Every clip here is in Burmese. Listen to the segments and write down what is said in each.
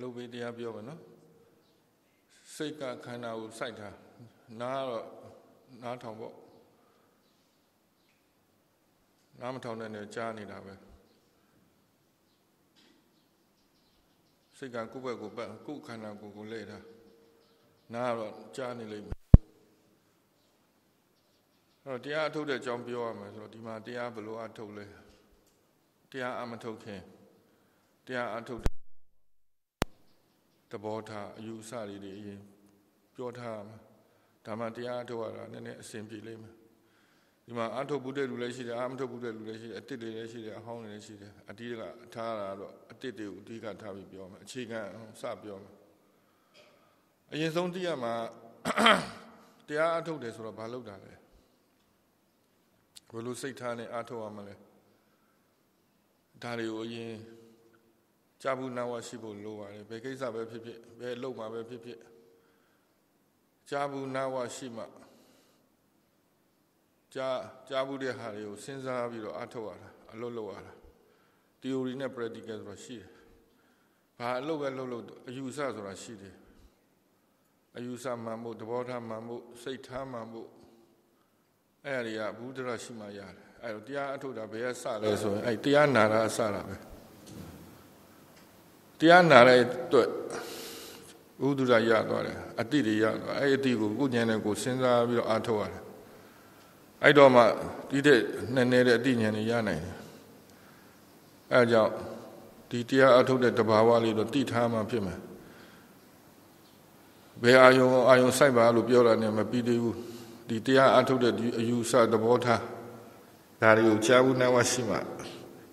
လုတ်ပေးတရားပြောမယ်နော်စိတ်ကခန္ဓာကိုစိုက်တာနားတော့နားထောင်ပေါ့နားမထောင်တဲ့နဲ့ကြားနေတာပဲစိတ်ကကိုယ့်ဘက်ကိုပတ်ကိုယ်ခန္ဓာကိုယ်ကိုလဲတာနားတော့ကြားနေလိမ့်မယ်အဲ့တော့တရားအထုတ်တဲ့အကြောင်းပြောရမယ်ဆိုတော့ဒီမှာတရားဘယ်လိုအထုတ်လဲတရားအမထုတ်ခင်တရားအထုတ်သ ဘောထားအယူအဆတွေတွေအရင်ပြောထားမှာဒါမှတရားအထုတ်ရတာနည်းနည်းအဆင်ပြေလိမ့်မယ်ဒီမှာအထုတ်ဘူးတဲ့လူလည်းရှိတယ်အာမထုတ်ဘူးတဲ့လူလည်းရှိတယ်အတစ်တွေလည်းရှိတယ်အဟောင်းတွေလည်းရှိတယ်အတိကထားတာတော့အတစ်တွေကိုအဓိကထားပြီးပြောမယ်အခြေခံစပြောမယ်အရင်ဆုံးသိရမှာတရားအထုတ်တယ်ဆိုတော့ဘာလုပ်တာလဲဘယ်လိုစိတ်ထားနဲ့အထုတ်ရမလဲဒါတွေကိုအရင် ကြာဘူးနာဝရှိဖို့လိုပါတယ်ဘယ်ကိစ္စပဲဖြစ်ဖြစ်ဘယ်အလုပ်မှာပဲဖြစ်ဖြစ်ကြာဘူးနာဝရှိမှကြာကြာဘူးတဲ့ဟာတွေကိုစဉ်းစားပြီးတော့အထုတ်ရတာအလုပ်လုပ်ရတာ theory နဲ့ practical ဆိုတာရှိတယ်ဘာအလုပ်ပဲလုပ်လို့အယူဆဆိုတာရှိတယ်အယူဆမှန်ဖို့သဘောထားမှန်ဖို့စိတ်ထားမှန်ဖို့အဲ့ဒီကဘုဒ္ဓရရှိမှရတယ်အဲ့တော့တရားအထုတ်တာဘယ်ကစလဲဆိုရင်အဲ့တရားနာတာအစတာပဲ တရားနာတဲ့အတွက်ဘုဒ္ဓရရသွားတယ်အတိတွေရသွားအဲ့အတိကိုကိုဉာဏ်နဲ့ကိုစဉ်းစားပြီးတော့အထုတ်ရတယ်အဲ့တော့မှဒီတဲ့နည်းနည်းတဲ့အတိဉာဏ်တွေရနိုင်တယ်အဲ့ကြောင့်ဒီတရားအထုတ်တဲ့တဘာဝလေးတော့တိထားမှဖြစ်မယ်ဘယ်အာယုံအာယုံစိုက်ပါလို့ပြောတာနဲ့မပြီးသေးဘူးဒီတရားအထုတ်တဲ့ဒီအယူဆသဘောထားဒါတွေကိုကြားဘူးနာဝရှိမှ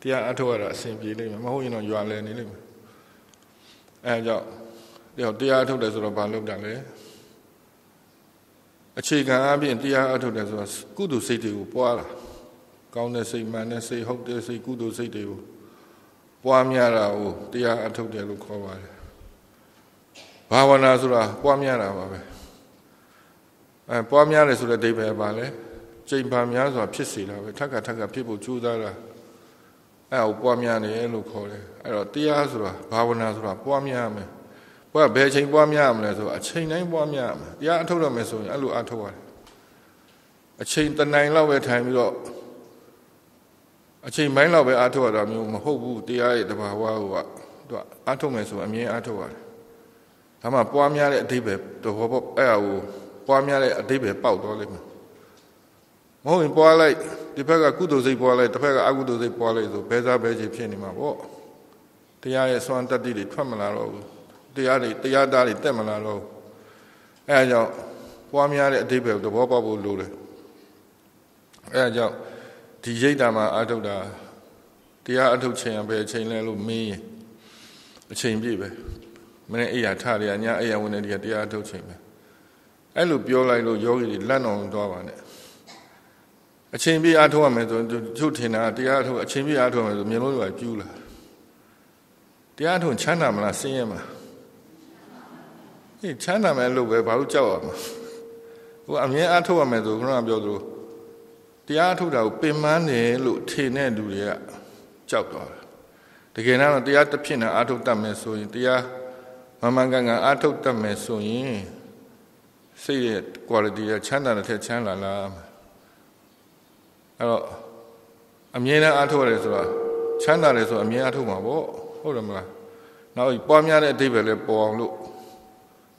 တရားအထုတ်ရတာအဆင်ပြေလိမ့်မယ်မဟုတ်ရင်တော့ရွာလဲနေလိမ့်မယ် အဲကြောင့်တရားအထုတ်တယ်ဆိုတော့ဘာလုပ်တာလဲအခြေခံအပြင်တရားအထုတ်တယ်ဆိုတော့ကုသိုလ်စိတ်တွေကိုပွားလာကောင်းတဲ့စိတ်မှန်တဲ့စိတ်ဟုတ်တဲ့စိတ်ကုသိုလ်စိတ်တွေကိုပွားများတာကိုတရားအထုတ်တယ်လို့ခေါ်ပါတယ်ဘာဝနာဆိုတာပွားများတာပါပဲအဲပွားများတယ်ဆိုတဲ့အဓိပ္ပာယ်ပါလဲချိန်ပါများစွာဖြစ်စေတာပဲထက်ကထက်ကဖြစ်ဖို့ကြိုးစားတာ အဲဟိုပွားများတယ်လို့ခေါ်တယ်အဲ့တော့တရားဆိုတာဘာဝနာဆိုတာပွားများမယ်ဘုရားဘယ်ချိန်ပွားများရမလဲဆိုအချိန်တိုင်းပွားများရမယ်တရားအထုတ်ရမယ်ဆိုရင်အဲ့လိုအထုတ်ရတယ်အချိန်တနိုင်လောက်ပဲထိုင်ပြီးတော့အချိန်ပိုင်းလောက်ပဲအထုတ်ရတာမျိုးမဟုတ်ဘူးတရားရဲ့တဘာဝကသူကအထုတ်မယ်ဆိုအမြင်အထုတ်ရတယ်ဒါမှပွားများတဲ့အဓိပ္ပာယ်သဘောပေါက်အဲ့ဟာကိုပွားများတဲ့အဓိပ္ပာယ်ပေါက်သွားလိမ့်မယ်မဟုတ်ရင်ပွားလိုက် ဒီဘက်ကကုသိုလ်စိတ်ပွားလိုက်တစ်ဖက်ကအကုသိုလ်စိတ်ပွားလိုက်ဆိုဘဲစားဘဲချေဖြစ်နေမှာပေါ့တရားရဲ့စွမ်းတတ္တိတွေထွက်မလာတော့ဘူးတရားတွေတရားသားတွေတက်မလာတော့ဘူးအဲဒါကြောင့်ပွားများတဲ့အဓိပ္ပာယ်သဘောပေါက်ဖို့လိုတယ်အဲဒါကြောင့်ဒီရိတ်တာမှာအထုတ်တာတရားအထုတ်ချိန်ရပဲအချိန်လဲလို့မေးရင်အချိန်ပြည့်ပဲမနေ့အိယာထရညအိယာဝင်တဲ့တရားအထုတ်ချိန်ပဲအဲ့လိုပြောလိုက်လို့ယောဂီတွေလန့်အောင်သွားပါနဲ့ အချိန်ပြည့်အားထုတ်ရမယ်ဆိုရင်သူထင်တာတရားအထုတ်အချိန်ပြည့်အားထုတ်ရမယ်ဆိုမျိုးလုံးတွေပြူးလာတရားထုတ်ချမ်းသာမလားဆင်းရဲမလားဟေးချမ်းသာမယ်လို့ပဲဘာလို့ကြောက်ရမှာဟိုအမြဲအားထုတ်ရမယ်ဆိုခုနကပြောသလိုတရားထုတ်တာကိုပင်ပန်းတယ်လို့ထင်တဲ့လူတွေကကြောက်သွားတာတကယ်တော့တရားတစ်ဖြစ်နေအားထုတ်တတ်မယ်ဆိုရင်တရားမမှန်ကန်ကန်အားထုတ်တတ်မယ်ဆိုရင်စိတ်ရဲ့ quality ကချမ်းသာတဲ့ထက်ချမ်းသာလား အဲ့တော့အမြဲတမ်းအားထုတ်ရတယ်ဆိုတာချမ်းသာတယ်ဆိုအမြဲအားထုတ်မှာပေါ့ဟုတ်တယ်မလားနောက်ပွားများတဲ့အဓိပ္ပာယ်လည်းပေါ်အောင်လို့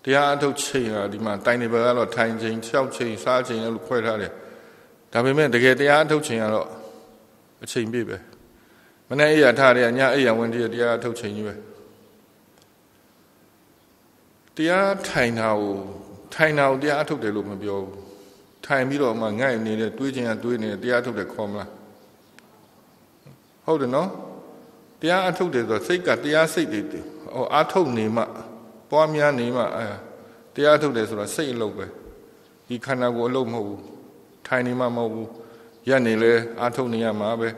တရားအထုတ်ချိန်ကဒီမှာတိုင်နေဘက်ကတော့ထိုင်ချိန်၆ချိန်စားချိန်လို့ခွဲထားတယ်ဒါပေမဲ့တကယ်တရားအထုတ်ချိန်ကတော့အချိန်ပြည့်ပဲမနေ့အိယာထားတယ်ညအိယာဝင်တည်းတရားအထုတ်ချိန်ကြီးပဲတရားထိုင်တာကိုထိုင်တာကိုတရားအထုတ်တယ်လို့မပြောဘူး ထိုင်ပြီးတော့မှငိုက်နေတဲ့တွေးခြင်းကတွေးနေတရားထုတ်တယ်ခေါ်မလားဟုတ်တယ်နော်တရားအထုတ်တယ်ဆိုစိတ်ကတရားစိတ်တွေဟောအထုတ်နေမှပွားများနေမှအဲတရားထုတ်တယ်ဆိုတာစိတ်အလုပ်ပဲဒီခန္ဓာကိုယ်အလုပ်မဟုတ်ဘူးထိုင်နေမှမဟုတ်ဘူးရက်နေလဲအထုတ်နေရမှာပဲ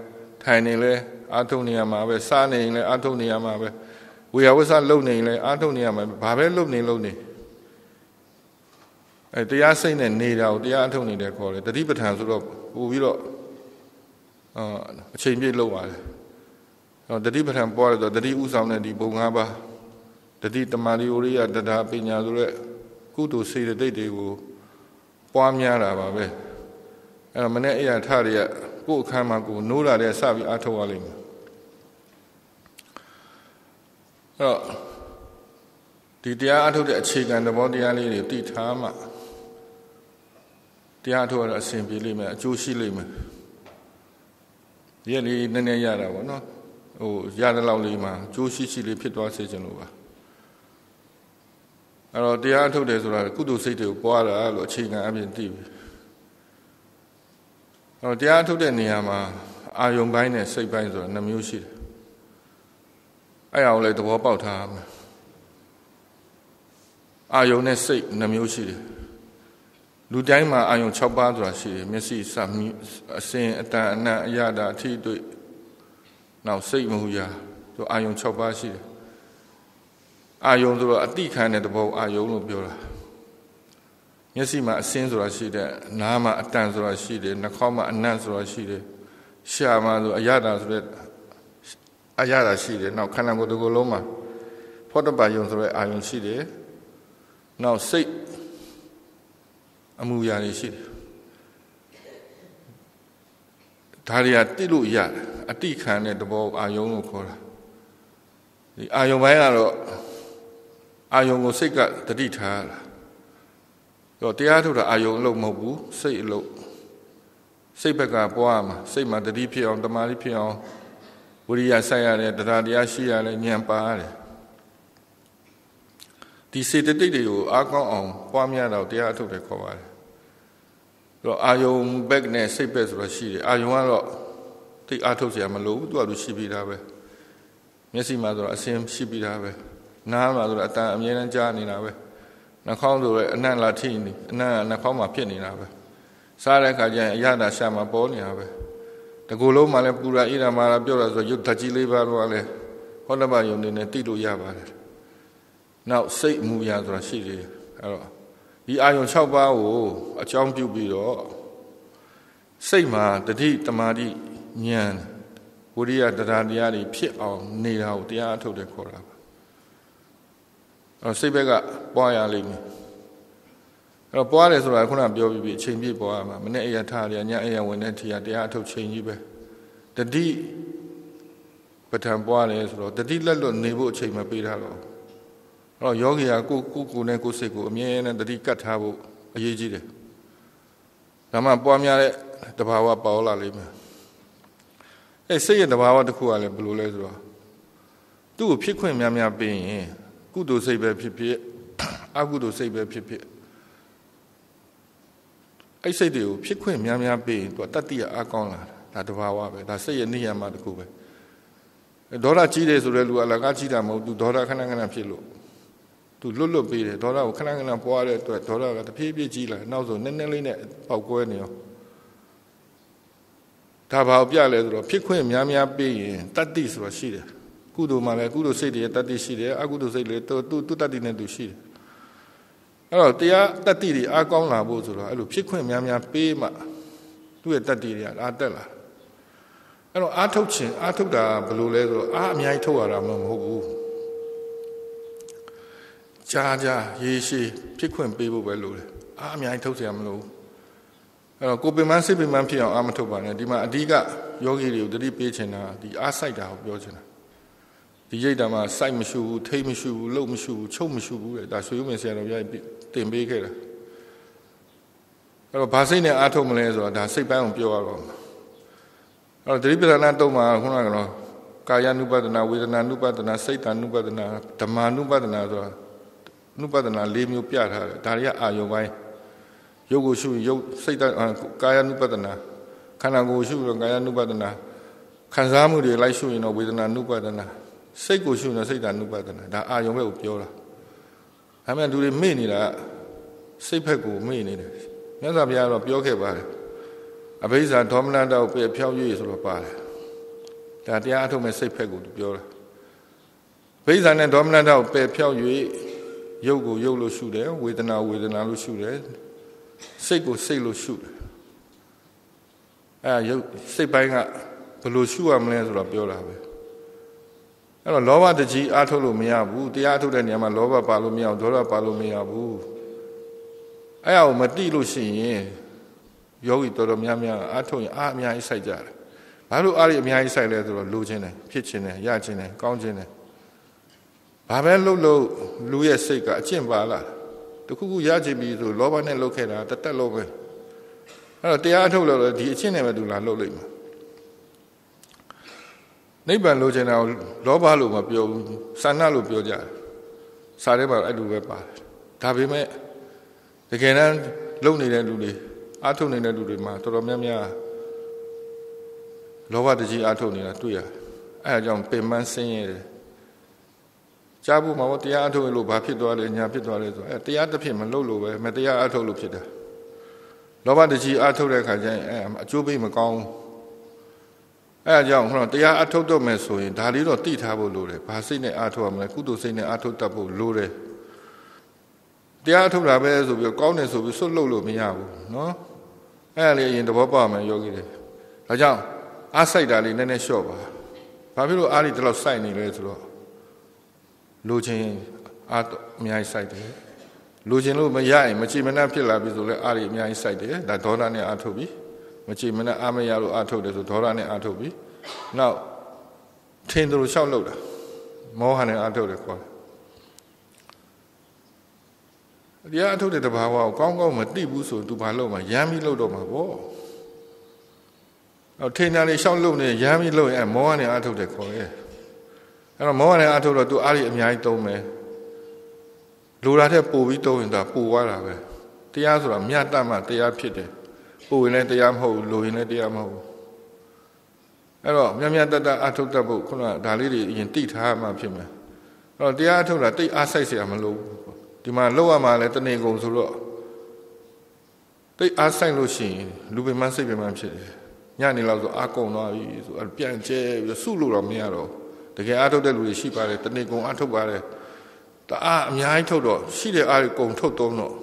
ထိုင်နေလဲအထုတ်နေရမှာပဲစားနေရင်လဲအထုတ်နေရမှာပဲဝေယဝဆလုံနေရင်လဲအထုတ်နေရမှာပဲဘာပဲလုံနေလုံနေ အဲတရားစိတ်နဲ့နေတာကိုတရားအထုတ်နေတယ်ခေါ်တယ်တတိပဋ္ဌာန်ဆိုတော့ပို့ပြီးတော့အာအချိန်ပြည့်လောက်ပါတယ်အော်တတိပဋ္ဌာန်ပွားရတော့တတိဥဆောင်တဲ့ဒီဘုံ၅ပါးတတတိတမာရီဝရိယတထာပညာဆိုတဲ့ကုသိုလ်စေတသိက်တွေကိုပွားများတာပါပဲအဲ့တော့မနေ့အရာထရရဲ့ကိုယ်အခမ်းမှာကိုနိုးလာတဲ့စပြီးအားထုတ်ရလိမ့်မယ်အဲ့တော့ဒီတရားအားထုတ်တဲ့အခြေခံသဘောတရားလေးတွေသိထားမှ တရားထုတ်ရတော့အဆင်ပြေလိမ့်မယ်အကျိုးရှိလိမ့်မယ်ရက်လေးနည်းနည်းရတာပေါ့နော်ဟိုရတဲ့လောက်လေးမှာအကျိုးရှိရှိလေးဖြစ်သွားစေချင်လို့ပါအဲ့တော့တရားထုတ်တယ်ဆိုတာကုသိုလ်စိတ်တွေကိုပွားတာလို့အခြေခံအပြင်သိပြီအဲ့တော့တရားထုတ်တဲ့နေရာမှာအာယုံပိုင်းနဲ့စိတ်ပိုင်းဆိုတာနှမျိုးရှိတယ်အဲ့အောင်လည်းသဘောပေါက်ထားမယ်အာယုံနဲ့စိတ်နှမျိုးရှိတယ် လူတိုင်းမှာအာယုံ6ပါးဆိုတာရှိတယ်မျက်စိစအစင်အတန်အနံ့အရတာအထီးတွေ့နောက်စိတ်မဟုရာသူအာယုံ6ပါးရှိတယ်အာယုံဆိုတော့အတိခံတဲ့သဘောအာယုံလို့ပြောတာမျက်စိမှာအစင်းဆိုတာရှိတယ်နားမှာအတန်ဆိုတာရှိတယ်နှာခေါင်းမှာအနံ့ဆိုတာရှိတယ်ရှာမှာဆိုအရတာဆိုတဲ့အရတာရှိတယ်နောက်ခန္ဓာကိုယ်တစ်ခုလုံးမှာဖောတပါယုံဆိုတဲ့အာယုံရှိတယ်နောက်စိတ် အမှုရာတွေရှိတယ်ဒါတွေကတိလို့ရတယ်အတိခံတဲ့သဘောအာယုံလို့ခေါ်တာဒီအာယုံပိုင်းကတော့အာယုံကိုစိတ်ကတတိထားရတာတော့တရားထုတ်တာအာယုံအလုပ်မဟုတ်ဘူးစိတ်အလုပ်စိတ်ဘက်ကပွားမှာစိတ်မှာတတိဖြစ်အောင်တမာတိဖြစ်အောင်ဝိရိယဆိုင်ရတယ်တရားတရားရှိရတယ်ဉာဏ်ပါရတယ် ဒီစေတသိက်တွေကိုအားကောင်းအောင်ပွားများတော့တရားအထုတ်တယ်ခေါ်ပါတယ်တော့အာယုံဘက်နဲ့စိတ်ဘက်ဆိုတော့ရှိတယ်အာယုံကတော့သိအားထုတ်စရာမလိုဘူးသူကလူရှိပြီးသားပဲမျက်စိမှာဆိုတော့အစင်းရှိပြီးသားပဲနားမှာဆိုတော့အတန်အမြဲတမ်းကြားနေတာပဲနှာခေါင်းဆိုတော့အနံ့လာထိနေအနံ့နှာခေါင်းမှာဖြစ်နေတာပဲစားတဲ့အခါကျရင်အရသာရှာမှာပေါ်နေတာပဲတကူလုံးမှာလည်းပူရာဣရာမာရာပြောတာဆိုတော့ရုပ်ဓာတ်ကြီးလေးပါတော့လည်းဟောတပယုံနေနဲ့သိလို့ရပါတယ် နောက်စိတ်မူရာဆိုတာရှိတယ်အဲ့တော့ဒီအာယုံ6ပါးကိုအကြောင်းပြုပြီးတော့စိတ်မှာတတိတမာတိဉာဏ်ဝိရိယတရားတရားတွေဖြစ်အောင်နေတာကိုတရားအထုတ်တယ်ခေါ်တာပါအဲ့စိတ်ဘက်ကပွားရလိမ့်မယ်အဲ့တော့ပွားတယ်ဆိုတာခုနပြောပြီးပြီအချိန်ပြည့်ပွားရမှာမနေ့အရာထားရညအရာဝင်တဲ့ထီရတရားအထုတ်ချိန်ကြီးပဲတတိပဋ္ဌာန်ပွားတယ်ဆိုတော့တတိလက်လွတ်နေဖို့အချိန်မပေးထားတော့အဲ့ တော့ယောဂီကကိုကိုကိုနဲ့ကိုစိတ်ကိုအမြဲတမ်းတတိကတ်ထားဖို့အရေးကြီးတယ်ဒါမှပွားများတဲ့တဘာဝပေါ်လာလိမ့်မယ်အဲစိတ်ရဲ့တဘာဝတစ်ခုကလည်းဘယ်လိုလဲဆိုတော့သူ့ကိုဖြစ်ခွင့်များများပေးရင်ကုသိုလ်စိတ်ပဲဖြစ်ဖြစ်အကုသိုလ်စိတ်ပဲဖြစ်ဖြစ်အဲ့စိတ်တွေကိုဖြစ်ခွင့်များများပေးရင်သူကတတ္တိရအားကောင်းလာတာဒါတဘာဝပဲဒါစိတ်ရဲ့နိယမတစ်ခုပဲဒေါသကြီးတယ်ဆိုတဲ့လူကလည်းကားကြီးတာမဟုတ်သူဒေါသခဏခဏဖြစ်လို့ သူလွတ်လွတ်ပေးတယ်ဒေါသကိုခဏခဏပွားတဲ့အတွက်ဒေါသကတဖြည်းဖြည်းကြီးလာနောက်ဆုံးနည်းနည်းလေးနဲ့ပေါက်ကွဲနေရောဒါဘာပြလဲဆိုတော့ဖြစ်ခွင့်များများပေးရင်တတ္တိဆိုတာရှိတယ်ကုသိုလ်မှာလည်းကုသိုလ်စိတ်တွေတတ္တိရှိတယ်အကုသိုလ်စိတ်တွေသူသူတတ္တိနဲ့သူရှိတယ်အဲ့တော့တရားတတ္တိတွေအားကောင်းလာဖို့ဆိုတော့အဲ့လိုဖြစ်ခွင့်များများပေးမှသူ့ရဲ့တတ္တိတွေကအားတက်လာအဲ့တော့အားထုတ်ခြင်းအားထုတ်တာဘယ်လိုလဲဆိုတော့အားအများကြီးထုတ်ရတာမဟုတ်ဘူး ကြာကြာရေရှည်ဖြစ်ခွင့်ပေးဖို့ပဲလိုတယ်အားအများကြီးထုတ်เสียမလို့အဲ့တော့ကိုပင်မစိတ်ပင်မဖြစ်အောင်အားမထုတ်ပါနဲ့ဒီမှာအဓိကယောဂီတွေကိုတတိပေးချင်တာဒီအားစိုက်တာကိုပြောချင်တာဒီရိတ်တာမှာစိုက်မရှိဘူးထိတ်မရှိဘူးလှုပ်မရှိဘူးချုပ်မရှိဘူးတဲ့ဒါဆွေးမင်းဆရာတော်ပြတင်ပေးခဲ့တာအဲ့တော့ဘာစိတ်နဲ့အားထုတ်မလဲဆိုတော့ဒါစိတ်ပိုင်းအောင်ပြောရတော့အဲ့တော့တတိပဒနာတုံးမှာခုနကတော့ကာယ ानु ပဒနာဝေဒနာ ानु ပဒနာစိတ်တ ानु ပဒနာဓမ္မ ानु ပဒနာဆိုတာ နုပဒနာ၄မျိုးပြထားတယ်ဒါတွေကအာယုံပိုင်းရုပ်ကိုရှုရုပ်စိတ်ကာယနုပဒနာခန္ဓာကိုယ်ရှုရင်ကာယနုပဒနာခံစားမှုတွေလိုက်ရှုရင်တော့ဝေဒနာနုပဒနာစိတ်ကိုရှုရင်တော့စိတ်ဓာနုပဒနာဒါအာယုံဘက်ကိုပြောတာဒါမှမဟုတ်လူတွေမေ့နေတာစိတ်ဘက်ကိုမေ့နေတယ်မြတ်စွာဘုရားတော့ပြောခဲ့ပါတယ်အဘိဇ္ဇာဒေါမနတောပယ်ဖြောင်း၍ဆိုတော့ပါတယ်ဒါတရားအထုတ်မဲ့စိတ်ဘက်ကိုပြောတာဘိဇ္ဇာနဲ့ဒေါမနတောပယ်ဖြောင်း၍ ရုပ်ကိုရုပ်လို့ရှုတယ်ဝေဒနာဝေဒနာလို့ရှုတယ်စိတ်ကိုစိတ်လို့ရှုတယ်အဲရုပ်စိတ်ပိုင်းကဘယ်လိုရှုရမလဲဆိုတော့ပြောတာပဲအဲ့တော့လောဘတကြီးအားထုတ်လို့မရဘူးတရားထုတ်တဲ့နေရာမှာလောဘပါလို့မရဘူးဒေါသပါလို့မရဘူးအဲ့ဒါကိုမတိလို့ရှိရင်ယောဂီတော်တော်များများအားထုတ်ရင်အားအများကြီးစိုက်ကြတယ်ဘာလို့အားရအများကြီးစိုက်လဲဆိုတော့လိုချင်တယ်ဖြစ်ချင်တယ်ရချင်တယ်ကောင်းချင်တယ် ဘာပဲလှုပ်လို့လူရဲ့စိတ်ကအကျင့်ပါလားတခုခုရချင်ပြီဆိုလောဘနဲ့လှုပ်ခဲ့တာတတက်လို့ပဲအဲ့တော့တရားထုတ်လို့ဒီအကျင့်နဲ့ပဲသူလာလှုပ်လိုက်မှာနိဗ္ဗာန်လိုချင်တာကိုလောဘလို့မပြောဘူးဆန္ဒလို့ပြောကြတယ်စာထဲမှာအဲ့လိုပဲပါတယ်ဒါပေမဲ့တကယ်တမ်းလုံနေတဲ့လူတွေအာထုတ်နေတဲ့လူတွေမှာတော်တော်များများလောဘတကြီးအာထုတ်နေတာတွေ့ရတယ်အဲအကြောင်းပင်ပန်းဆင်းရဲတယ် ကြားဖို့မှာတရားအထုတ်လို့ဘာဖြစ်သွားလဲညာဖြစ်သွားလဲဆိုအဲတရားတစ်ဖြစ်မလုပ်လို့ပဲမတရားအထုတ်လို့ဖြစ်တာလောဘတကြီးအထုတ်တဲ့ခါကျရင်အဲအကျိုးပေးမကောင်းအဲအကြောင်းခုနတရားအထုတ်တော့မယ်ဆိုရင်ဒါလေးတော့တိထားဖို့လိုတယ်ဘာစိတ်နဲ့အထုတ်ရမလဲကုသိုလ်စိတ်နဲ့အထုတ်တတ်ဖို့လိုတယ်တရားထုတ်တာပဲဆိုပြီးကောင်းတယ်ဆိုပြီးစွတ်လုပ်လို့မရဘူးနော်အဲ့ဒါလေးအရင်သဘောပေါက်မယ်ယောဂီတွေဒါကြောင့်အားစိုက်တာလေးနည်းနည်းလျှော့ပါဘာဖြစ်လို့အားလေးဒီလောက်စိုက်နေလဲဆိုတော့ လိုချင်အားအများကြီးစိုက်တယ်လိုချင်လို့မရရင်မချေမနှက်ဖြစ်လာပြီဆိုလဲအားလေးအများကြီးစိုက်တယ်ဒါဒေါသနဲ့အားထုတ်ပြီမချေမနှက်အားမရလို့အားထုတ်တယ်ဆိုဒေါသနဲ့အားထုတ်ပြီနောက်ထင်တယ်လို့ရှောက်လို့တာမောဟနဲ့အားထုတ်တယ်ခေါ်တယ်တရားအထုတ်တဲ့တဘာဝကိုကောင်းကောင်းမသိဘူးဆိုသူဘာလုပ်မှာရမ်းပြီးလုပ်တော့မှာပေါ့အော်ထိန်တယ်လေးရှောက်လုပ်နေရမ်းပြီးလုပ်ရင်မောဟနဲ့အထုတ်တယ်ခေါ်ရဲ့ အဲ့တော့မောဟနဲ့အထုတ်တော့သူအားရအများကြီးသုံးမယ်လိုတာတဲ့ပို့ပြီးသုံးရင်ဒါပို့သွားတာပဲတရားဆိုတာမြတ်တတ်မှတရားဖြစ်တယ်ပို့ရင်လည်းတရားမဟုတ်ဘူးလိုရင်လည်းတရားမဟုတ်ဘူးအဲ့တော့မြတ်မြတ်တတ်တတ်အထုတ်တတ်ဖို့ခုနကဒါလေးတွေအရင်တိထားမှဖြစ်မယ်အဲ့တော့တရားအထုတ်တာတိတ်အားဆိုင်เสียမလို့ဒီမှာလောက်ရမှာလဲတနေကုန်ဆိုတော့တိတ်အားဆိုင်လို့ရှိရင်လူပင်မစိတ်ပင်မဖြစ်တယ်ညနေလောက်ဆိုအားကုန်သွားပြီဆိုအဲ့ပြန်ကျဲပြီးစုလို့တော့မရတော့ တကယ်အားထုတ်တဲ့လူတွေရှိပါတယ်တနေကုန်အားထုတ်ပါတယ်တအားအများကြီးထုတ်တော့ရှိတဲ့အားတွေကုန်ထုတ်သုံးတော့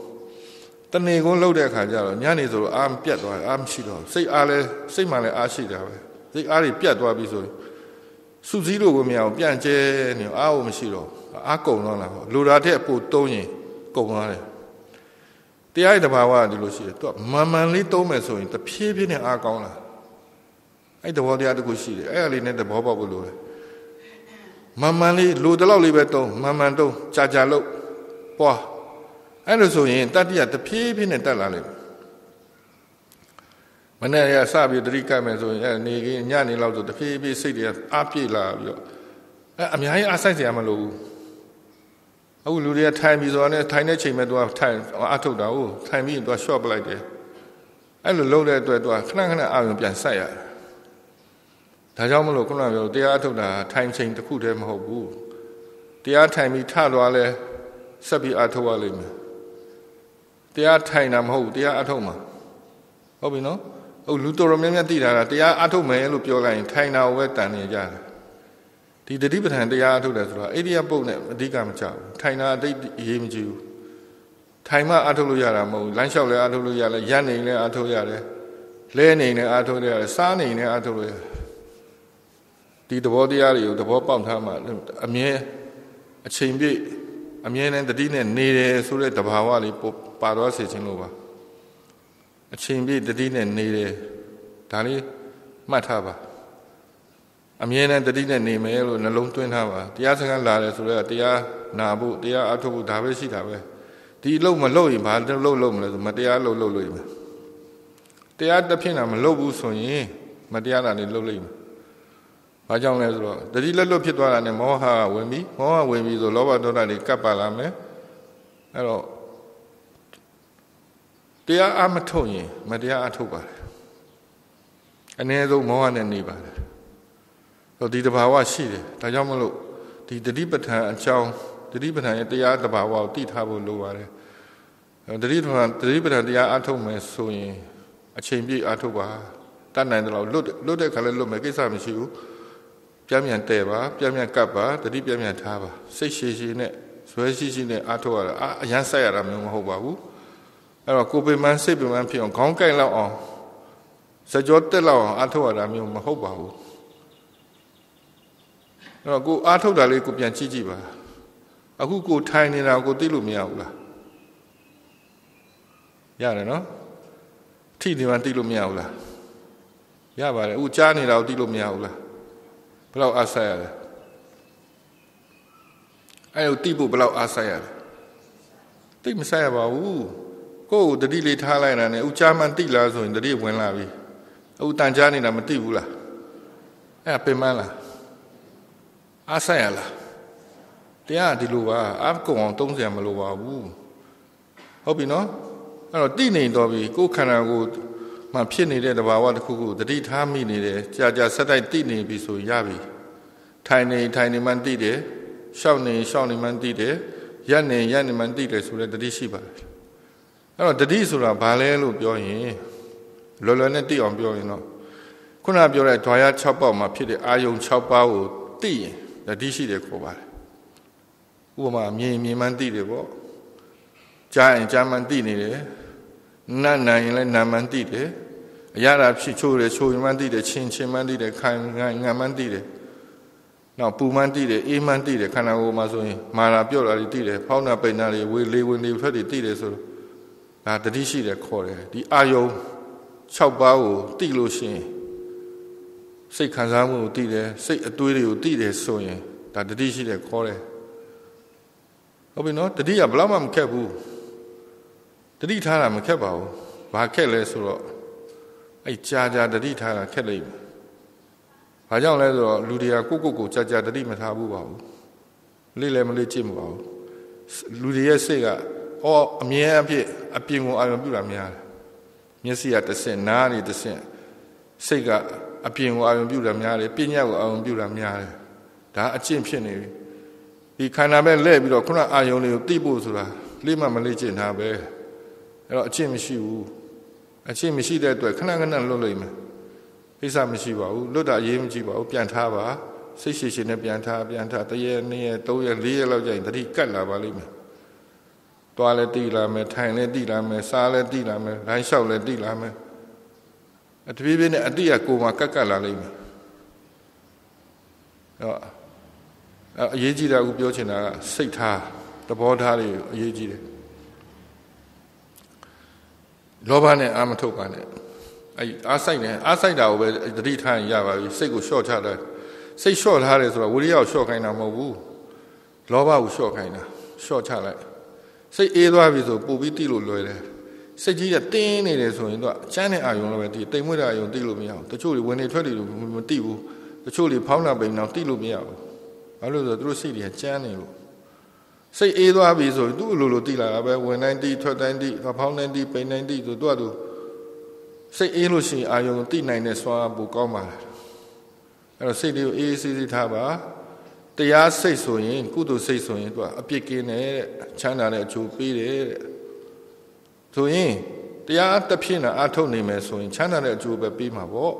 တနေကုန်လှုပ်တဲ့အခါကျတော့ညနေဆိုတော့အားပြတ်သွားတယ်အားမရှိတော့စိတ်အားလဲစိတ်မှလည်းအားရှိတာပဲစိတ်အားတွေပြတ်သွားပြီဆိုရင်စုစည်းလို့ကိုမရအောင်ပြန်ကျဲနေအားကိုမရှိတော့အားကုန်တော့လားလူဓာတ်တဲ့ပို့သုံးရင်ကုန်သွားတယ်တရားရဲ့တဘာဝကဒီလိုရှိတယ်သူကမန်မှန်လေးသုံးမယ်ဆိုရင်တဖြည်းဖြည်းနဲ့အားကောင်းလာအဲ့သဘောတရားတခုရှိတယ်အဲ့အလေးနဲ့သဘောပေါက်ဖို့လိုတယ် မန်မှန်လေးလိုတလောက်လေးပဲသုံးမန်မှန်သုံးကြာကြာလို့ပွားအဲ့လိုဆိုရင်တတ္တိယတဖြည်းဖြည်းနဲ့တက်လာလိမ့်မယ်မနေ့ကစပြီးတတိကမယ်ဆိုရင်အဲနေကင်းညနေလောက်ဆိုတဖြည်းဖြည်းစိတ်တွေအားပြေလာပြီးတော့အဲအများကြီးအားဆိုင်စရာမလိုဘူးအခုလူတွေကထိုင်ပြီးဆိုတာနဲ့ထိုင်တဲ့ချိန်မဲ့သူကထိုင်အထုတ်တာဟုတ်ထိုင်ပြီးသူက short ပလိုက်တယ်အဲ့လိုလုပ်တဲ့အတွက်သူကခဏခဏအာရုံပြန်ဆက်ရတယ် ဒါကြောင့်မလို့ခုနကပြောတရားအထုတ်တာထိုင်ချိန်တစ်ခုတည်းမဟုတ်ဘူးတရားထိုင်ပြီးထသွားလဲဆက်ပြီးအထုတ်ရလိမ့်မယ်တရားထိုင်တာမဟုတ်ဘူးတရားအထုတ်မှာဟုတ်ပြီနော်ဟုတ်လူတော်တော်များများသိတာကတရားအထုတ်မယ်လို့ပြောလိုက်ရင်ထိုင်တာကိုပဲတန်နေကြတယ်ဒီတတိပဋ္ဌာန်တရားအထုတ်တယ်ဆိုတော့အိဒီယပုတ်နဲ့အဓိကမကြောက်ဘူးထိုင်တာအတိတ်အရေးမကြီးဘူးထိုင်မှအထုတ်လို့ရတာမဟုတ်ဘူးလမ်းလျှောက်လည်းအထုတ်လို့ရတယ်ရပ်နေလည်းအထုတ်ရတယ်လဲနေလည်းအထုတ်ရတယ်စားနေလည်းအထုတ်လို့ရတယ် ဒီသဘောတရားတွေကိုသဘောပေါက်ထားမှအမြဲအချိန်ပြည့်အမြဲတမ်းတတိနဲ့နေတယ်ဆိုတဲ့တဘာဝလေးပါတော့စေခြင်းလို့ပါအချိန်ပြည့်တတိနဲ့နေတယ်ဒါလေးမှတ်ထားပါအမြဲတမ်းတတိနဲ့နေမယ်လို့နှလုံးသွင်းထားပါတရားစကားလာတယ်ဆိုတော့တရားနာဖို့တရားအထုတ်ဖို့ဒါပဲရှိတာပဲဒီအလုပ်မလုပ်ရင်ဘာလုပ်လုပ်မလဲဆိုမတရားလုပ်လုပ်လို့ရမယ်တရားတစ်ဖြစ်တာမလုပ်ဘူးဆိုရင်မတရားတာနေလုပ်လိုက်မယ် ဘာကြောင့်လဲဆိုတော့တတိလက်လွတ်ဖြစ်သွားတာနဲ့မောဟကဝင်ပြီးမောဟဝင်ပြီးဆိုလောဘဒေါသတွေကပ်ပါလာမယ်အဲ့တော့တရားအမထုတ်ရင်မတရားအထုတ်ပါတယ်အ ਨੇ ဆုံးမောဟနဲ့နေပါတယ်တော့ဒီတဘာဝရှိတယ်ဒါကြောင့်မလို့ဒီတတိပဋ္ဌာန်အကြောင်းတတိပဋ္ဌာန်ရဲ့တရားတဘာဝကိုသိထားဖို့လိုပါတယ်တတိပဋ္ဌာန်တတိပဋ္ဌာန်တရားအထုတ်မယ်ဆိုရင်အချိန်ပြည့်အထုတ်ပါတတ်နိုင်တယ်လို့လွတ်လွတ်တဲ့ခါလဲလွတ်မယ်ကိစ္စမရှိဘူး ပြန်ပြန်တဲ့ပါပြန်ပြန်ကပ်ပါတတိပြန်ပြန်ထားပါစိတ်ရှည်ရှည်နဲ့ဇွဲရှိရှိနဲ့အထုတ်ရတာအရန်ဆက်ရတာမျိုးမဟုတ်ပါဘူးအဲ့တော့ကိုယ်ပင်မစိတ်ပင်မဖြစ်အောင်ခေါင်းကိုက်လောက်အောင်စကြောတက်လောက်အောင်အထုတ်ရတာမျိုးမဟုတ်ပါဘူးအဲ့တော့ကိုအားထုတ်တာလေးကိုပြန်ကြည့်ကြည့်ပါအခုကိုထိုင်နေတာကိုသိလို့မရဘူးလားရတယ်နော်ထိနေမှသိလို့မရဘူးလားရပါတယ်အခုကြားနေတာကိုသိလို့မရဘူးလား ဘယ်လောက်အားဆက်ရလဲအဲ့လိုသိဖို့ဘယ်လောက်အားဆက်ရလဲသိမဆက်ရပါဘူးကိုယ်ကိုတတိလေးထားလိုက်တာနဲ့ဥကြားမှသိလားဆိုရင်တတိဝင်လာပြီအခုတန်ကြားနေတာမသိဘူးလားအဲ့ပင်မလားအားဆက်ရလားတရားဒီလိုပါအကုံအောင်သုံးစရာမလိုပါဘူးဟုတ်ပြီနော်အဲ့တော့တိနေတော့ပြီကိုယ်ခန္ဓာကိုယ် မှာဖြစ်နေတဲ့တဘာဝတစ်ခုခုတတိထားမိနေတယ်ကြာကြာဆက်တိုက်တိနေပြီဆိုရပြီထိုင်နေထိုင်နေမှတိတယ်ရှောက်နေရှောက်နေမှတိတယ်ရက်နေရက်နေမှတိတယ်ဆိုတဲ့တတိရှိပါတယ်အဲ့တော့တတိဆိုတာဘာလဲလို့ပြောရင်လောလောနဲ့တိအောင်ပြောရင်တော့ခုနပြောတဲ့ဓွာရ6ပေါက်မှာဖြစ်တဲ့အာယုံ6ပါးကိုသိရင်တတိရှိတယ်ခေါ်ပါတယ်ဥပမာမြင်မြင်မှန်းသိတယ်ပေါ့ကြားရင်ကြားမှန်းသိနေတယ် နတ်နိုင်ရင်လည်းနာမှန်းသိတယ်အရာရာဖြစ်ချိုးတယ်ချိုးရင်မှန်းသိတယ်ချင်းချင်းမှန်းသိတယ်ခိုင်ငံငံမှန်းသိတယ်နောက်ပူမှန်းသိတယ်အေးမှန်းသိတယ်ခန္ဓာကိုယ်မှာဆိုရင်မာနာပြော့တာတွေသိတယ်ဖောင်းနာပိန်နာတွေဝေလေဝင်နေဖက်တွေသိတယ်ဆိုတော့ဒါတတိရှိတယ်ခေါ်တယ်ဒီအာယုံ6ပါးကိုသိလို့ရှိရင်စိတ်ခံစားမှုကိုသိတယ်စိတ်အတွေးတွေကိုသိတယ်ဆိုရင်ဒါတတိရှိတယ်ခေါ်တယ်ဟုတ်ပြီနော်တတိကဘလောက်မှမခက်ဘူး တတိထားတာမခက်ပါဘူးဘာခက်လဲဆိုတော့အဲ့ကြာကြာတတိထားတာခက်လိမ့်မယ်ဘာကြောင့်လဲဆိုတော့လူတွေကကိုကိုကိုကြာကြာတတိမထားဘူးပါဘူးလေ့လည်းမလေ့ကျင့်မပါဘူးလူတွေရဲ့စိတ်ကအော်အမြဲအဖြစ်အပြင်ကိုအာရုံပြုတာများတယ်မျက်စိကတစ်ဆင့်နားနေတစ်ဆင့်စိတ်ကအပြင်ကိုအာရုံပြုတာများတယ်ပညာကိုအာရုံပြုတာများတယ်ဒါအကျင့်ဖြစ်နေပြီဒီခန္ဓာပဲလဲပြီးတော့ခုနအာယုံတွေကိုသိဖို့ဆိုတာလေးမှမလေးကျင့်တာပဲ အဲ့တော့အကျင့်မရှိဘူးအကျင့်မရှိတဲ့အတွက်ခဏခဏလွတ်လိမ့်မယ်ကိစ္စမရှိပါဘူးလွတ်တာအရေးမကြီးပါဘူးပြန်ထားပါစိတ်ရှိရှိနဲ့ပြန်ထားပြန်ထားတရက်နှစ်ရက်သုံးရက်လေးရက်လောက်ကြာရင်တတိကတ်လာပါလိမ့်မယ်တွားလည်းတိလာမယ်ထိုင်လည်းတိလာမယ်စားလည်းတိလာမယ်လိုင်းလျှောက်လည်းတိလာမယ်အတပြေးပြေးနဲ့အတိရကိုယ်မှာကတ်ကတ်လာလိမ့်မယ်အဲ့တော့အရေးကြီးတာကိုပြောချင်တာကစိတ်ထားသဘောထားတွေအရေးကြီးတယ် လောဘနဲ့အာမထုတ်ပါနဲ့အဲအားဆိုင်တယ်အားဆိုင်တာကိုပဲတတိထားရင်ရပါပြီစိတ်ကိုလျှော့ချတယ်စိတ်လျှော့ထားတယ်ဆိုတော့ဝိရိယကိုလျှော့ခိုင်းတာမဟုတ်ဘူးလောဘကိုလျှော့ခိုင်းတာလျှော့ချလိုက်စိတ်အေးသွားပြီဆိုပို့ပြီးတိလို့လွယ်တယ်စိတ်ကြီးကတင်းနေတယ်ဆိုရင်တော့ချမ်းတဲ့အာယုံလည်းပဲတိတိမ်မွေ့တဲ့အာယုံတိလို့မရဘူးတချို့တွေဝင်နေထွက်နေလို့မတိဘူးတချို့တွေဖောင်းတာပိန်တော့တိလို့မရဘူးဘာလို့လဲဆိုတော့သူတို့စိတ်တွေကကြမ်းနေလို့ စိတ်အေးသွားပြီဆိုရင်သူ့အလိုလိုတိလာတာပဲဝင်တိုင်းတိထွက်တိုင်းတိဖောင်းတိုင်းတိပိန်တိုင်းတိဆိုသူကသူစိတ်အေးလို့ရှိရင်အာယုံတိနိုင်တဲ့စွမ်းပိုကောင်းပါလားအဲ့တော့စိတ်တွေကိုအေးအေးဆေးဆေးထားပါတရားစိတ်ဆိုရင် ကုသိုလ်စိတ်ဆိုရင်သူကအပြစ်ကင်းတယ်ချမ်းသာတဲ့အကျိုးပေးတယ်တဲ့ဆိုရင်တရားတစ်ဖြစ်နဲ့အထုတ်နေမယ်ဆိုရင်ချမ်းသာတဲ့အကျိုးပဲပေးမှာပေါ့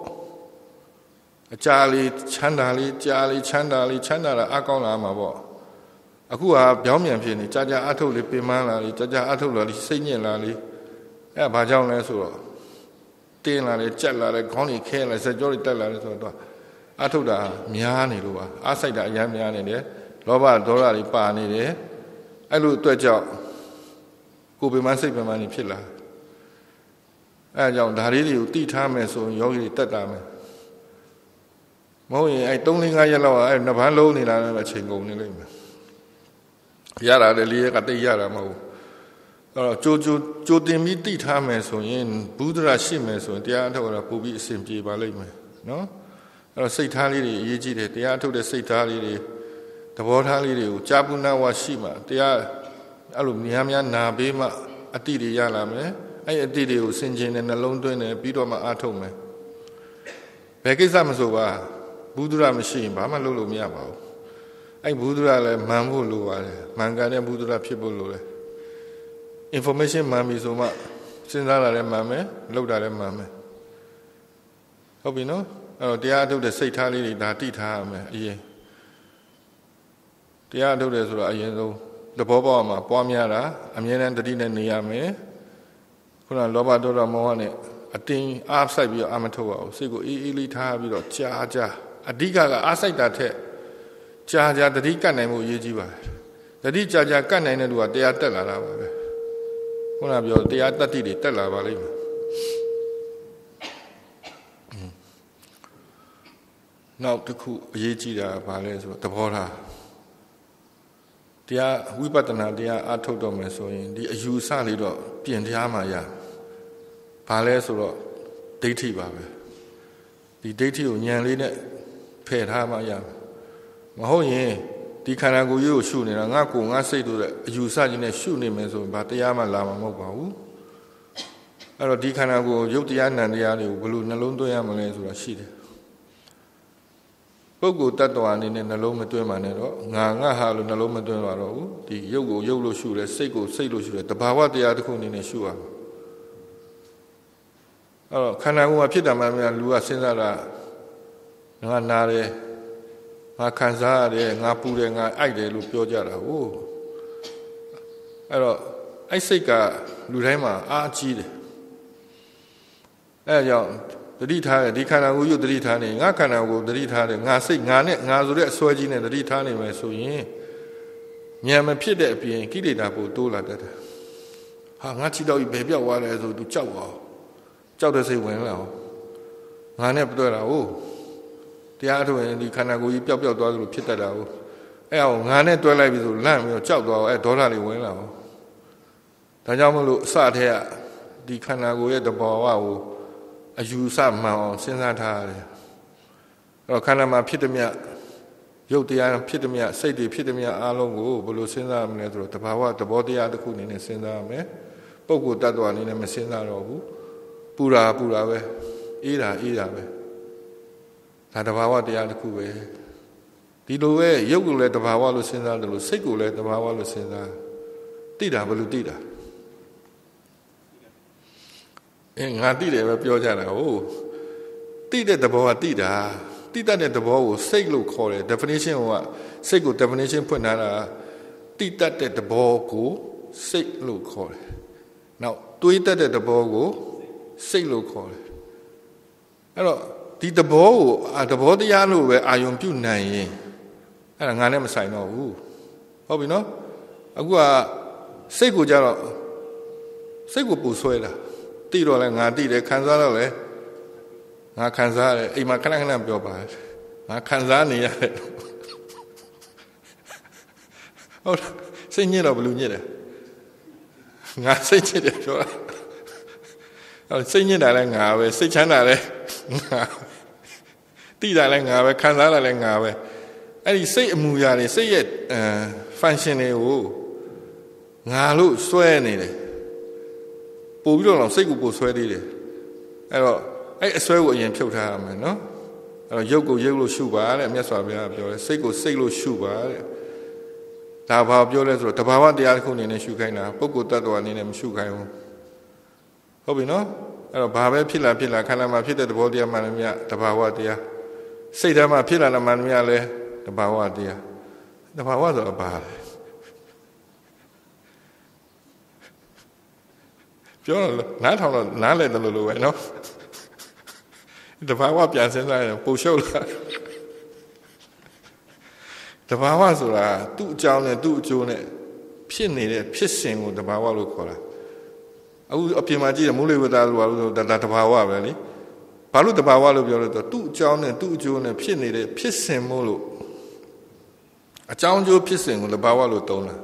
အကြာလေးချမ်းသာလေးကြာလေးချမ်းသာလေးချမ်းသာတာအကောင်းလာမှာပေါ့ အခုဟာပြောင်းပြန်ဖြစ်နေကြာကြာအထုတ်လေးပင်မလာလေးကြာကြာအထုတ်လာလေးစိတ်ညစ်လာလေးအဲဘာကြောင့်လဲဆိုတော့တင်းလာလေးကြက်လာလေးခေါင်းကြီးခဲလာစကြောတွေတက်လာလေးဆိုတော့အထုတ်တာများနေလို့ပါအားဆိုင်တာအများများနေတယ်လောဘဒေါသတွေပါနေတယ်အဲ့လိုအတွက်ကြောင့်ကိုယ်ပင်မစိတ်ပင်မနေဖြစ်လာအဲအကြောင်းဒါလေးတွေကိုတိထားမယ်ဆိုရင်ယောဂီတွေတက်တာမယ်မဟုတ်ရင်အဲ3 4 5ရက်လောက်အဲနှစ်ပန်းလုံးနေတာလည်းအချိန်ကုန်နေလိမ့်မယ် ရတာလေလေးရက်ကတိတ်ရတာမဟုတ်အဲ့တော့ကြိုကြိုကြိုတင်ပြီးတိထားမယ်ဆိုရင်ဘုဒ္ဓရာရှိမယ်ဆိုရင်တရားအထုတ်ရတာပို့ပြီးအစဉ်ပြေပါလိမ့်မယ်နော်အဲ့တော့စိတ်ထားလေးတွေအရေးကြီးတယ်တရားအထုတ်တဲ့စိတ်ထားလေးတွေသဘောထားလေးတွေကိုကြာပုဏ္ဏဝရှိမှတရားအဲ့လိုများများနာပေးမှအတိတွေရလာမယ်အဲ့အတိတွေကိုစင်ကျင်တဲ့နှလုံးသွင်းတယ်ပြီးတော့မှအထုတ်မယ်ဘယ်ကိစ္စမဆိုပါဘုဒ္ဓရမရှိရင်ဘာမှလုပ်လို့မရပါဘူး အဲ့ဘုဒ္ဓရလည်းမှန်ဖို့လိုပါတယ်မှန်ကန်တဲ့ဘုဒ္ဓရဖြစ်ဖို့လိုတယ် information မှန်ပြီဆိုမှစဉ်းစားတာလည်းမှန်မယ်လုပ်တာလည်းမှန်မယ်ဟုတ်ပြီနော်အဲ့တော့တရားထုတ်တဲ့စိတ်ထားလေးတွေဒါတိထားရမယ်အရင်တရားထုတ်တယ်ဆိုတော့အရင်ဆုံးသဘောပေါက်မှာပွားများတာအမြဲတမ်းတတိနဲ့နေရမယ်ခုနလောဘဒေါသမောဟနဲ့အတင်းအားဆိုင်ပြီးတော့အာမထုတ်ပါဘူးစိတ်ကိုအေးအေးလေးထားပြီးတော့ကြာကြာအဓိကကအားဆိုင်တာထက် ကြာကြာတတိကတ်နိုင်မှုအရေးကြီးပါတယ်တတိကြာကြာကတ်နိုင်တဲ့လူကတရားတက်လာတာပါပဲခုနပြောတရားတတ္တိတွေတက်လာပါလိမ့်မယ်နောက်တစ်ခုအရေးကြီးတာဘာလဲဆိုတော့သဘောထားတရားဝိပဿနာတရားအထုတ်တော့မယ်ဆိုရင်ဒီအယူဆလေးတော့ပြင်ထားမှရဘာလဲဆိုတော့ဒိဋ္ဌိပါပဲဒီဒိဋ္ဌိကိုဉာဏ်လေးနဲ့ဖယ်ထားမှရမ ဟုတ်ရင်ဒီခန္ဓာကိုယ်ကြီးကိုရှုနေတာငါကိုငါစိတ်တို့တဲ့အယူဆကြီးနဲ့ရှုနေမယ်ဆိုရင်ဘာတရားမှလာမှာမဟုတ်ပါဘူးအဲ့တော့ဒီခန္ဓာကိုယ်ရုပ်တရားနံတရားတွေကိုဘယ်လိုနှလုံးသွင်းရမလဲဆိုတာရှိတယ်ပုဂ္ဂိုလ်တ attva အနေနဲ့နှလုံးမသွင်းပါနဲ့တော့ငါငါဟာလို့နှလုံးမသွင်းပါတော့ဘူးဒီရုပ်ကိုရုပ်လို့ရှုတယ်စိတ်ကိုစိတ်လို့ရှုတယ်တဘာဝတရားတစ်ခုအနေနဲ့ရှုရမှာအဲ့တော့ခန္ဓာကိုယ်မှာဖြစ်တာမှများလူကစဉ်းစားတာငါနာတယ် ငါခံစားရတယ်ငါပူတယ်ငါအိုက်တယ်လို့ပြောကြတာဟုတ်အဲ့တော့အဲ့စိတ်ကလူတိုင်းမှာအားကြီးတယ်အဲ့ကြောင့်တတိထားတယ်ဒီခန္ဓာကိုယ်ရုပ်တတိထားနေငါခန္ဓာကိုယ်တတိထားတယ်ငါစိတ်ငါနဲ့ငါဆိုတဲ့အစွဲကြီးနဲ့တတိထားနေမယ်ဆိုရင်ဉာဏ်မဖြစ်တဲ့အပြင်ကိလေသာပိုတိုးလာတတ်တယ်ဟာငါချီတော့ဘယ်ပြောက်သွားလဲဆိုသူကြောက်သွားကြောက်တဲ့စိတ်ဝင်လာအောင်ငါနဲ့ပြတွေ့တာဟုတ် တရားအထုတ်ရင်ဒီခန္ဓာကိုယ်ကြီးပျောက်ပျောက်သွားသလိုဖြစ်တတ်တာဟုတ်အဲ့အောင်ငါနဲ့တွဲလိုက်ပြီဆိုလန့်ပြီးတော့ကြောက်သွားအဲ့ဒေါသတွေဝင်လာအောင်ဒါကြောင့်မလို့အစတည်းကဒီခန္ဓာကိုယ်ရဲ့တဘောဝကိုအယူဆမှန်အောင်စဉ်းစားထားရတယ်အဲ့တော့ခန္ဓာမှာဖြစ်သည်မြရုပ်တရားဖြစ်သည်မြစိတ်တွေဖြစ်သည်မြအားလုံးကိုဘယ်လိုစဉ်းစားရမလဲဆိုတော့တဘာဝသဘောတရားတစ်ခုအနေနဲ့စဉ်းစားရမယ်ပုဂ္ဂိုလ်တ attva အနေနဲ့မစဉ်းစားတော့ဘူးပူရာပူရာပဲအေးတာအေးတာပဲ ဒါတဘာဝတရားတစ်ခုပဲဒီလိုပဲရုပ်ကိုလည်းတဘာဝလို့စဉ်းစားတယ်လို့စိတ်ကိုလည်းတဘာဝလို့စဉ်းစားသိတာဘယ်လိုသိတာအင်းငါသိတယ်ပဲပြောကြတာဟုတ်သိတဲ့သဘောကသိတာသိတတ်တဲ့သဘောကိုစိတ်လို့ခေါ်တယ် definition ကစိတ်ကို definition ဖွင့်ထားတာသိတတ်တဲ့သဘောကိုစိတ်လို့ခေါ်တယ်နောက်တွေးတတ်တဲ့သဘောကိုစိတ်လို့ခေါ်တယ်အဲ့တော့ ဒီသဘောကိုသဘောတရားလို့ပဲအာယုံပြုနိုင်ရင်အဲ့ဒါငါနဲ့မဆိုင်တော့ဘူးဟုတ်ပြီနော်အခုကစိတ်ကိုကြတော့စိတ်ကိုပူဆွဲတာတိတော့လဲငါတိတယ်ခံစားတော့လဲငါခံစားရတယ်အိမ်မှာခဏခဏပြောပါတယ်ငါခံစားနေရတယ်ဟုတ်စိတ်ညစ်တော့ဘယ်လိုညစ်လဲငါစိတ်ညစ်တယ်ပြောတာဟုတ်စိတ်ညစ်တာလဲငါပဲစိတ်ချမ်းသာလဲငါ တိတာလဲငါပဲခံစားတာလဲငါပဲအဲ့ဒီစိတ်အမူအရာတွေစိတ်ရဲ့အဲ function တွေကိုငါလို့စွဲနေတယ်ပို့ပြီးတော့တော့စိတ်ကိုပို့ဆွဲသေးတယ်အဲ့တော့အဲ့အစွဲကိုအရင်ဖြုတ်ထားရမယ်နော်အဲ့တော့ရုပ်ကိုရုပ်လို့ရှုပါတဲ့မြတ်စွာဘုရားပြောတယ်စိတ်ကိုစိတ်လို့ရှုပါတဲ့ဒါဘာပြောလဲဆိုတော့တဘာဝတရားတစ်ခုအနေနဲ့ရှုခိုင်းတာပုဂ္ဂိုလ်တ attva အနေနဲ့မရှုခိုင်းဘူးဟုတ်ပြီနော်အဲ့တော့ဘာပဲဖြစ်လာဖြစ်လာခန္ဓာမှာဖြစ်တဲ့သဘောတရားမှန်တယ်မြတ်တဘာဝတရား စိတ်ထဲမှာဖြစ်လာတဲ့မှန်တယ်မြတ်လဲတဘာဝတရားတဘာဝဆိုတာဘာလဲပြောတော့နားထောင်တော့နားလဲတယ်လို့လိုပဲနော်တဘာဝပြန်စဉ်းစားရင်ပူရှုပ်လာတဘာဝဆိုတာသူ့အကြောင်းနဲ့သူ့အကျိုးနဲ့ဖြစ်နေတဲ့ဖြစ်စဉ်ကိုတဘာဝလို့ခေါ်တာအခုအပြင်မှာကြည့်တယ်မိုးလေဝသလို့ဘာလို့ဒါတဘာဝပဲလေ ဘာလို့တဘာဝလို့ပြောလို့ဆိုသူ့အကြောင်းနဲ့သူ့အကျိုးနဲ့ဖြစ်နေတဲ့ဖြစ်စဉ်မို့လို့အကြောင်းကျိုးဖြစ်စဉ်ကိုတဘာဝလို့သုံးတာ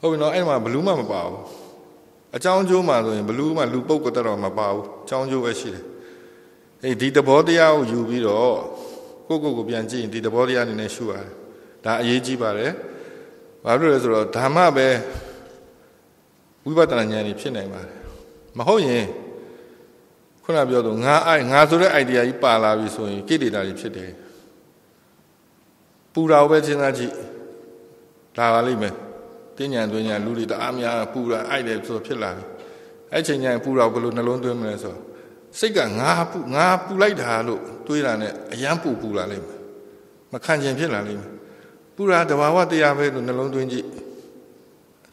ဟုတ်ပြီနော်အဲ့မှာဘလူးမှမပါဘူးအကြောင်းကျိုးမှာဆိုရင်ဘလူးမှလူပုဂ္ဂိုလ်တော့မပါဘူးအကြောင်းကျိုးပဲရှိတယ်အေးဒီသဘောတရားကိုယူပြီးတော့ကိုယ့်ကိုယ်ကိုပြန်ကြည့်ရင်ဒီသဘောတရားအနေနဲ့ရှုရတယ်ဒါအရေးကြီးပါတယ်ဘာလို့လဲဆိုတော့ဓမ္မပဲဝိပဿနာဉာဏ်ကြီးဖြစ်နိုင်ပါတယ်မဟုတ်ရင် ခုနပြောတော့ငါအိုက်ငါဆိုတဲ့ idea ကြီးပါလာပြီဆိုရင်ကိလေသာတွေဖြစ်တယ်ပူတာပဲစဉ်းစားကြည့်ဒါပါလိမ့်မယ်တင်းညံသွင်းညံလူတွေတအားများပူတာအိုက်တယ်ဆိုဖြစ်လာပြီအဲ့ချိန်ကျရင်ပူတာဘယ်လိုနှလုံးသွင်းမလဲဆိုစိတ်ကငါပူငါပူလိုက်တာလို့တွေးတာနဲ့အယမ်းပူပူလာလိမ့်မယ်မခံချင်ဖြစ်လာလိမ့်မယ်ပူတာတဘာဝတရားပဲလို့နှလုံးသွင်းကြည့်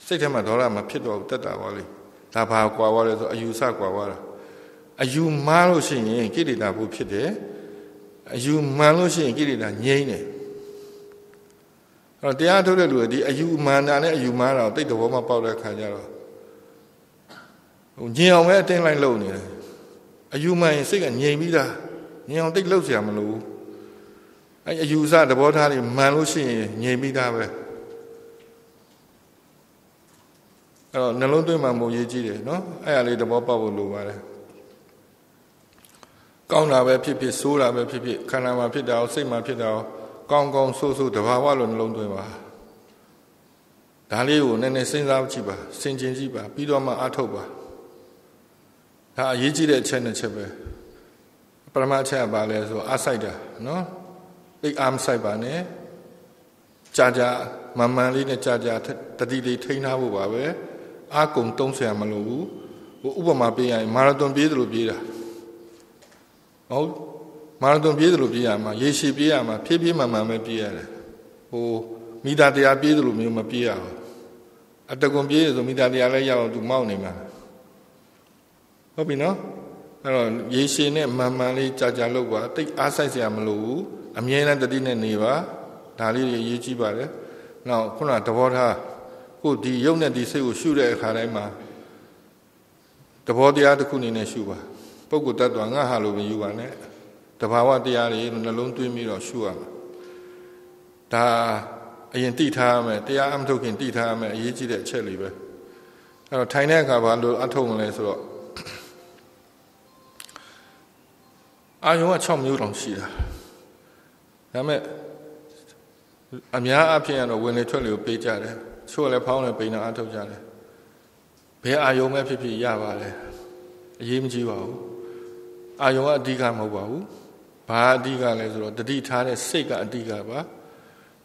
စိတ်ထဲမှာဒေါသမဖြစ်တော့တက်တာပါလေဒါဘာကွာဝါလဲဆိုအယူဆကွာဝါတာ အယူမှားလို့ရှိရင်ကိလေသာဘူးဖြစ်တယ်အယူမှန်လို့ရှိရင်ကိလေသာငြိမ့်တယ် အဲ့တော့တရားထုတ်တဲ့လူကဒီအယူမှန်တာနဲ့အယူမှားတာကိုတိတ်သဘောမှပေါက်တဲ့ခါကျတော့ဟိုညင်အောင်ပဲအတင်းလိုက်လုပ်နေတယ်အယူမှန်ရင်စိတ်ကငြိမ်ပြီးသားညင်အောင်တိတ်လှုပ်เสียမလို့အဲ့အယူစသဘောထားတွေမှန်လို့ရှိရင်ငြိမ်ပြီးသားပဲအဲ့တော့နှလုံးသွင်းမှမို့ရေးကြည့်တယ်နော်အဲ့အရာလေးသဘောပေါက်ဖို့လိုပါတယ် ကောင်းတာပဲဖြစ်ဖြစ်ဆိုးတာပဲဖြစ်ဖြစ်ခန္ဓာမှာဖြစ်တာအောင်စိတ်မှာဖြစ်တာအောင်ကောင်းကောင်းဆိုးဆိုးတဘာဝလို့နှလုံးသွင်းပါဒါလေးကိုနည်းနည်းစဉ်းစားကြည့်ပါစင်ကျင်ကြည့်ပါပြီးတော့မှအထုတ်ပါဒါအရေးကြီးတဲ့အချက်နှစ်ချက်ပဲပရမအချက်ကဘာလဲဆိုအားဆိုင်တာနော်သိအားမဆိုင်ပါနဲ့ကြာကြာမမှန်လေးနဲ့ကြာကြာတတိလေးထိန်းထားဖို့ပါပဲအားကုန်တုံးဆရာမလို့ဘူးဟိုဥပမာပေးရရင်မာရသွန်ပြေးတယ်လို့ပြေးတာ ဟုတ်မာရသွန်ပြေးတယ်လို့ပြေးရမှာရေရှည်ပြေးရမှာဖြည်းဖြည်းမှန်မှန်ပဲပြေးရတယ်ဟိုမိသားတရားပြေးတယ်လို့မျိုးမပြေးရဘူးအတကွန်ပြေးရဆိုမိသားတရားလည်းရအောင်သူမောက်နေမှာဟုတ်ပြီနော်အဲ့တော့ရေရှည်နဲ့မှန်မှန်လေးကြာကြာလုပ်ပါတိတ်အားဆိုင်စရာမလိုဘူးအမြဲတမ်းတတိနဲ့နေပါဒါလေးတွေရေးကြည့်ပါတယ်နောက်ခုနသဘောထားကိုဒီရုပ်နဲ့ဒီစိတ်ကိုရှုတဲ့အခါတိုင်းမှာသဘောတရားတစ်ခုအနေနဲ့ရှုပါ ပုဂ္ဂိုလ်တ attva ငါဟာလို့မယူပါနဲ့တဘာဝတရားတွေနှလုံးသွင်းပြီးတော့ရှုရမှာဒါအရင်တိထားရမယ်တရားအမထုတ်ခင်တိထားရမယ်အရေးကြီးတဲ့အချက်လေးပဲအဲ့တော့ထိုင်တဲ့အခါဘာလို့အထုတ်မလဲဆိုတော့အာယုံက6မျိုးတောင်ရှိတာဒါပေမဲ့အများအပြည့်ကတော့ဝင်လေထွက်လေကိုပေးကြတယ်ချို့လည်းဖောင်းလည်းပိန်တော့အထုတ်ကြတယ်ဘယ်အာယုံပဲဖြစ်ဖြစ်ရပါလေအရေးမကြီးပါဘူး အာယုံကအဓိကမဟုတ်ပါဘူးဘာအဓိကလဲဆိုတော့တတိထားတဲ့စိတ်ကအဓိကပါ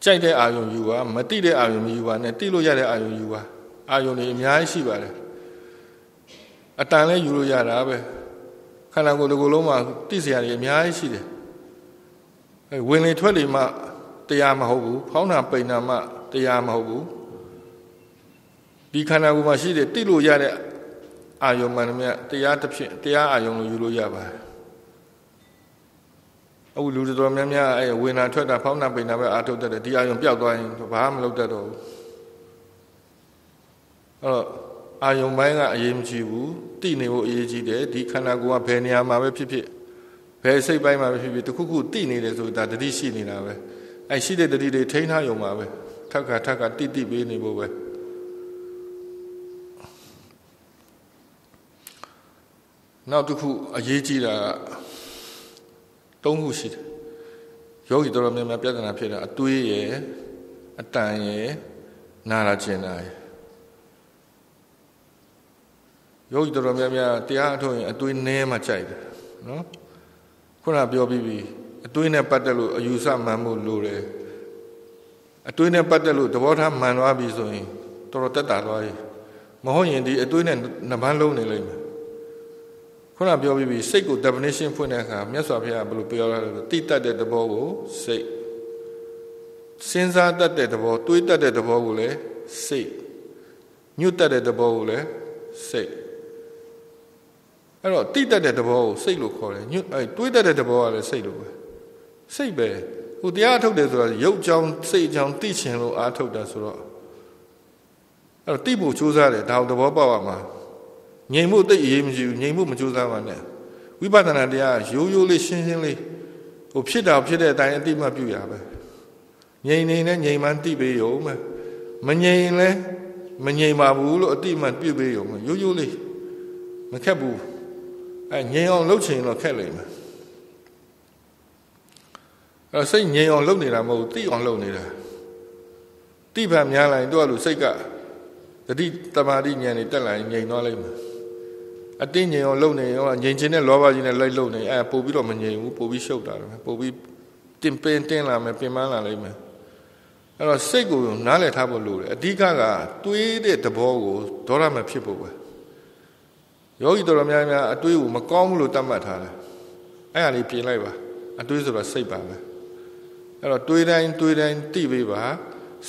ကြိုက်တဲ့အာယုံယူပါမတိတဲ့အာယုံမယူပါနဲ့တိလို့ရတဲ့အာယုံယူပါအာယုံတွေအများကြီးရှိပါတယ်အတန်လဲယူလို့ရတာပဲခန္ဓာကိုယ်တစ်ခုလုံးမှာတိစရာတွေအများကြီးရှိတယ်အဲဝင်လေထွက်လေမှတရားမဟုတ်ဘူးဖောင်းတာပိန်တာမှတရားမဟုတ်ဘူးဒီခန္ဓာကိုယ်မှာရှိတဲ့တိလို့ရတဲ့ အာယုံမှန်မြတ်တရားတစ်ဖြစ်တရားအာယုံလို့ယူလို့ရပါတယ်အခုလူတော်များများအဲဝေနာထွက်တာဖောင်းတာပိန်တာပဲအာထုတ်တတ်တယ်ဒီအာယုံပျောက်သွားရင်ဘာမှမလုပ်တတ်တော့ဘူးအဲ့တော့အာယုံပိုင်းကအရေးမကြီးဘူးတိနေဖို့အရေးကြီးတယ်ဒီခန္ဓာကိုယ်ကဘယ်နေရာမှာပဲဖြစ်ဖြစ်ဘယ်စိတ်ပိုင်းမှာပဲဖြစ်ဖြစ်တခုခုတိနေတယ်ဆိုတာတတိရှိနေတာပဲအဲရှိတဲ့တတိတွေထိန်းထားရုံပါပဲထက်ခါထက်ခါတိတိပေးနေဖို့ပဲ နောက်တစ်ခုအရေးကြီးတာသုံးခုရှိတယ်ယောဂီတော်တော်များများပြဿနာဖြစ်တာအတွေးရယ်အတန်ရယ်နာလာကျင်တာရယ်ယောဂီတော်တော်များများတရားအထုတ်ရင်အတွေးနည်းမှကြိုက်တယ်နော်ခုနပြောပြီးပြီအတွေးနဲ့ပတ်သက်လို့အယူဆမှန်မှုလိုတယ်အတွေးနဲ့ပတ်သက်လို့သဘောထားမှန်သွားပြီဆိုရင်တော်တော်တက်တာသွားပြီမဟုတ်ရင်ဒီအတွေးနဲ့နှပန်းလုံးနေလိမ့်မယ် ခုနပြောပြီးပြီစိတ်ကို definition ဖွင့်တဲ့အခါမြတ်စွာဘုရားဘယ်လိုပြောရလဲတိတတ်တဲ့သဘောကိုစိတ်စဉ်းစားတတ်တဲ့သဘောတွေးတတ်တဲ့သဘောကိုလည်းစိတ်ညွတ်တတ်တဲ့သဘောကိုလည်းစိတ်အဲ့တော့တိတတ်တဲ့သဘောကိုစိတ်လို့ခေါ်တယ်ညွတ်အဲတွေးတတ်တဲ့သဘောကလည်းစိတ်လို့ပဲစိတ်ပဲဟိုတရားထုတ်တယ်ဆိုတာရုပ်ကြောင်းစိတ်ကြောင်းသိချင်လို့အားထုတ်တာဆိုတော့အဲ့တော့တိဖို့ကြိုးစားတယ်ဒါကိုသဘောပေါက်ရမှာ ငြိမ်မှုတိတ်အရေးမကြီးဘူးငြိမ်မှုမကြိုးစားပါနဲ့ဝိပဿနာတရားရိုးရိုးလေးရှင်းရှင်းလေးဟိုဖြစ်တာဖြစ်တဲ့အတိုင်းအတိမပြုရပဲငြိမ်နေနဲ့ငြိမ်မှန်းတိပေးရုံပဲမငြိမ်လဲမငြိမ်ပါဘူးလို့အတိမှန်ပြုပေးရုံပဲရိုးရိုးလေးမခက်ဘူးအဲငြိမ်အောင်လုပ်ချင်တော့ခက်လိမ့်မယ်အဲစိတ်ငြိမ်အောင်လုပ်နေတာမဟုတ်တိအောင်လုပ်နေတာတိဖတ်များလိုက်တော့လူစိတ်ကတတိတမာတိဉာဏ်နေတက်လာရင်ငြိမ်သွားလိမ့်မယ် အတင်းငြိမ်အောင်လုပ်နေရောငြိမ်ခြင်းနဲ့လောဘကြီးနဲ့လိုက်လုပ်နေအဲပို့ပြီးတော့မငြိမ်ဘူးပို့ပြီးရှုပ်တာပဲပို့ပြီးတင်ပင်းတင်းလာမယ်ပြင်ပန်းလာလိမ့်မယ်အဲ့တော့စိတ်ကိုနားလည်ထားဖို့လိုတယ်အဓိကကတွေးတဲ့သဘောကိုဒေါရမဖြစ်ဖို့ပဲယောဂီတော်တော်များများအတွေးကိုမကောင်းဘူးလို့တတ်မှတ်ထားတယ်အဲ့ဟာလေးပြင်လိုက်ပါအတွေးဆိုတော့စိတ်ပါပဲအဲ့တော့တွေးတိုင်းတွေးတိုင်းသိပေးပါ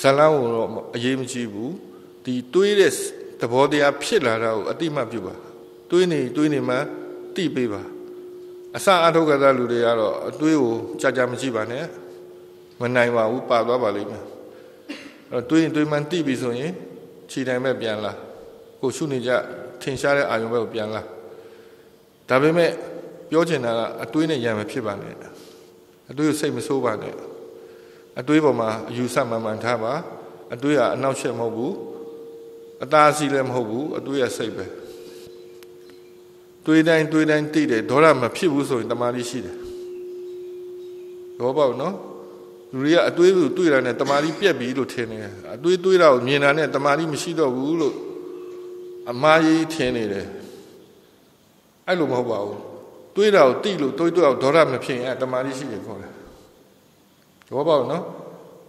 ဇလန်းကိုတော့အရေးမကြီးဘူးဒီတွေးတဲ့သဘောတရားဖြစ်လာတာကိုအတိမတ်ပြုပါ တွေးနေတွေးနေမှသိပေးပါအစအထုတ်ကသလူတွေကတော့အတွေးကိုကြာကြာမရှိပါနဲ့မနိုင်ပါဘူးပါသွားပါလိမ့်မယ်အဲ့တွေးရင်တွေးမှန်းတိပြီဆိုရင်ခြေတိုင်းပဲပြန်လာကိုရှုနေကြထင်ရှားတဲ့အာယုံဘက်ကိုပြန်လာဒါပေမဲ့ပြောချင်တာကအတွေးနဲ့ရံမဖြစ်ပါနဲ့အတွေးကိုစိတ်မဆိုးပါနဲ့အတွေးပေါ်မှာအယူဆမှန်မှန်ထားပါအတွေးကအနောက်ရှက်မဟုတ်ဘူးအသားစီလည်းမဟုတ်ဘူးအတွေးရစိတ်ပဲ တွေးတိုင်းတွေးတိုင်းသိတယ်ဒေါရမဖြစ်ဘူးဆိုရင်တမာတိရှိတယ်ဘောပေါက်နော်လူတွေကအတွေးကိုတွေးတာနဲ့တမာတိပြက်ပြီလို့ထင်တယ်အတွေးတွေးတာကိုမြင်တာနဲ့တမာတိမရှိတော့ဘူးလို့အမှားကြီးထင်နေတယ်အဲ့လိုမဟုတ်ပါဘူးတွေးတာကိုတိလို့တွေးတွေးအောင်ဒေါရမဖြစ်ရင်အဲတမာတိရှိတယ်ခေါ်တယ်ဘောပေါက်နော်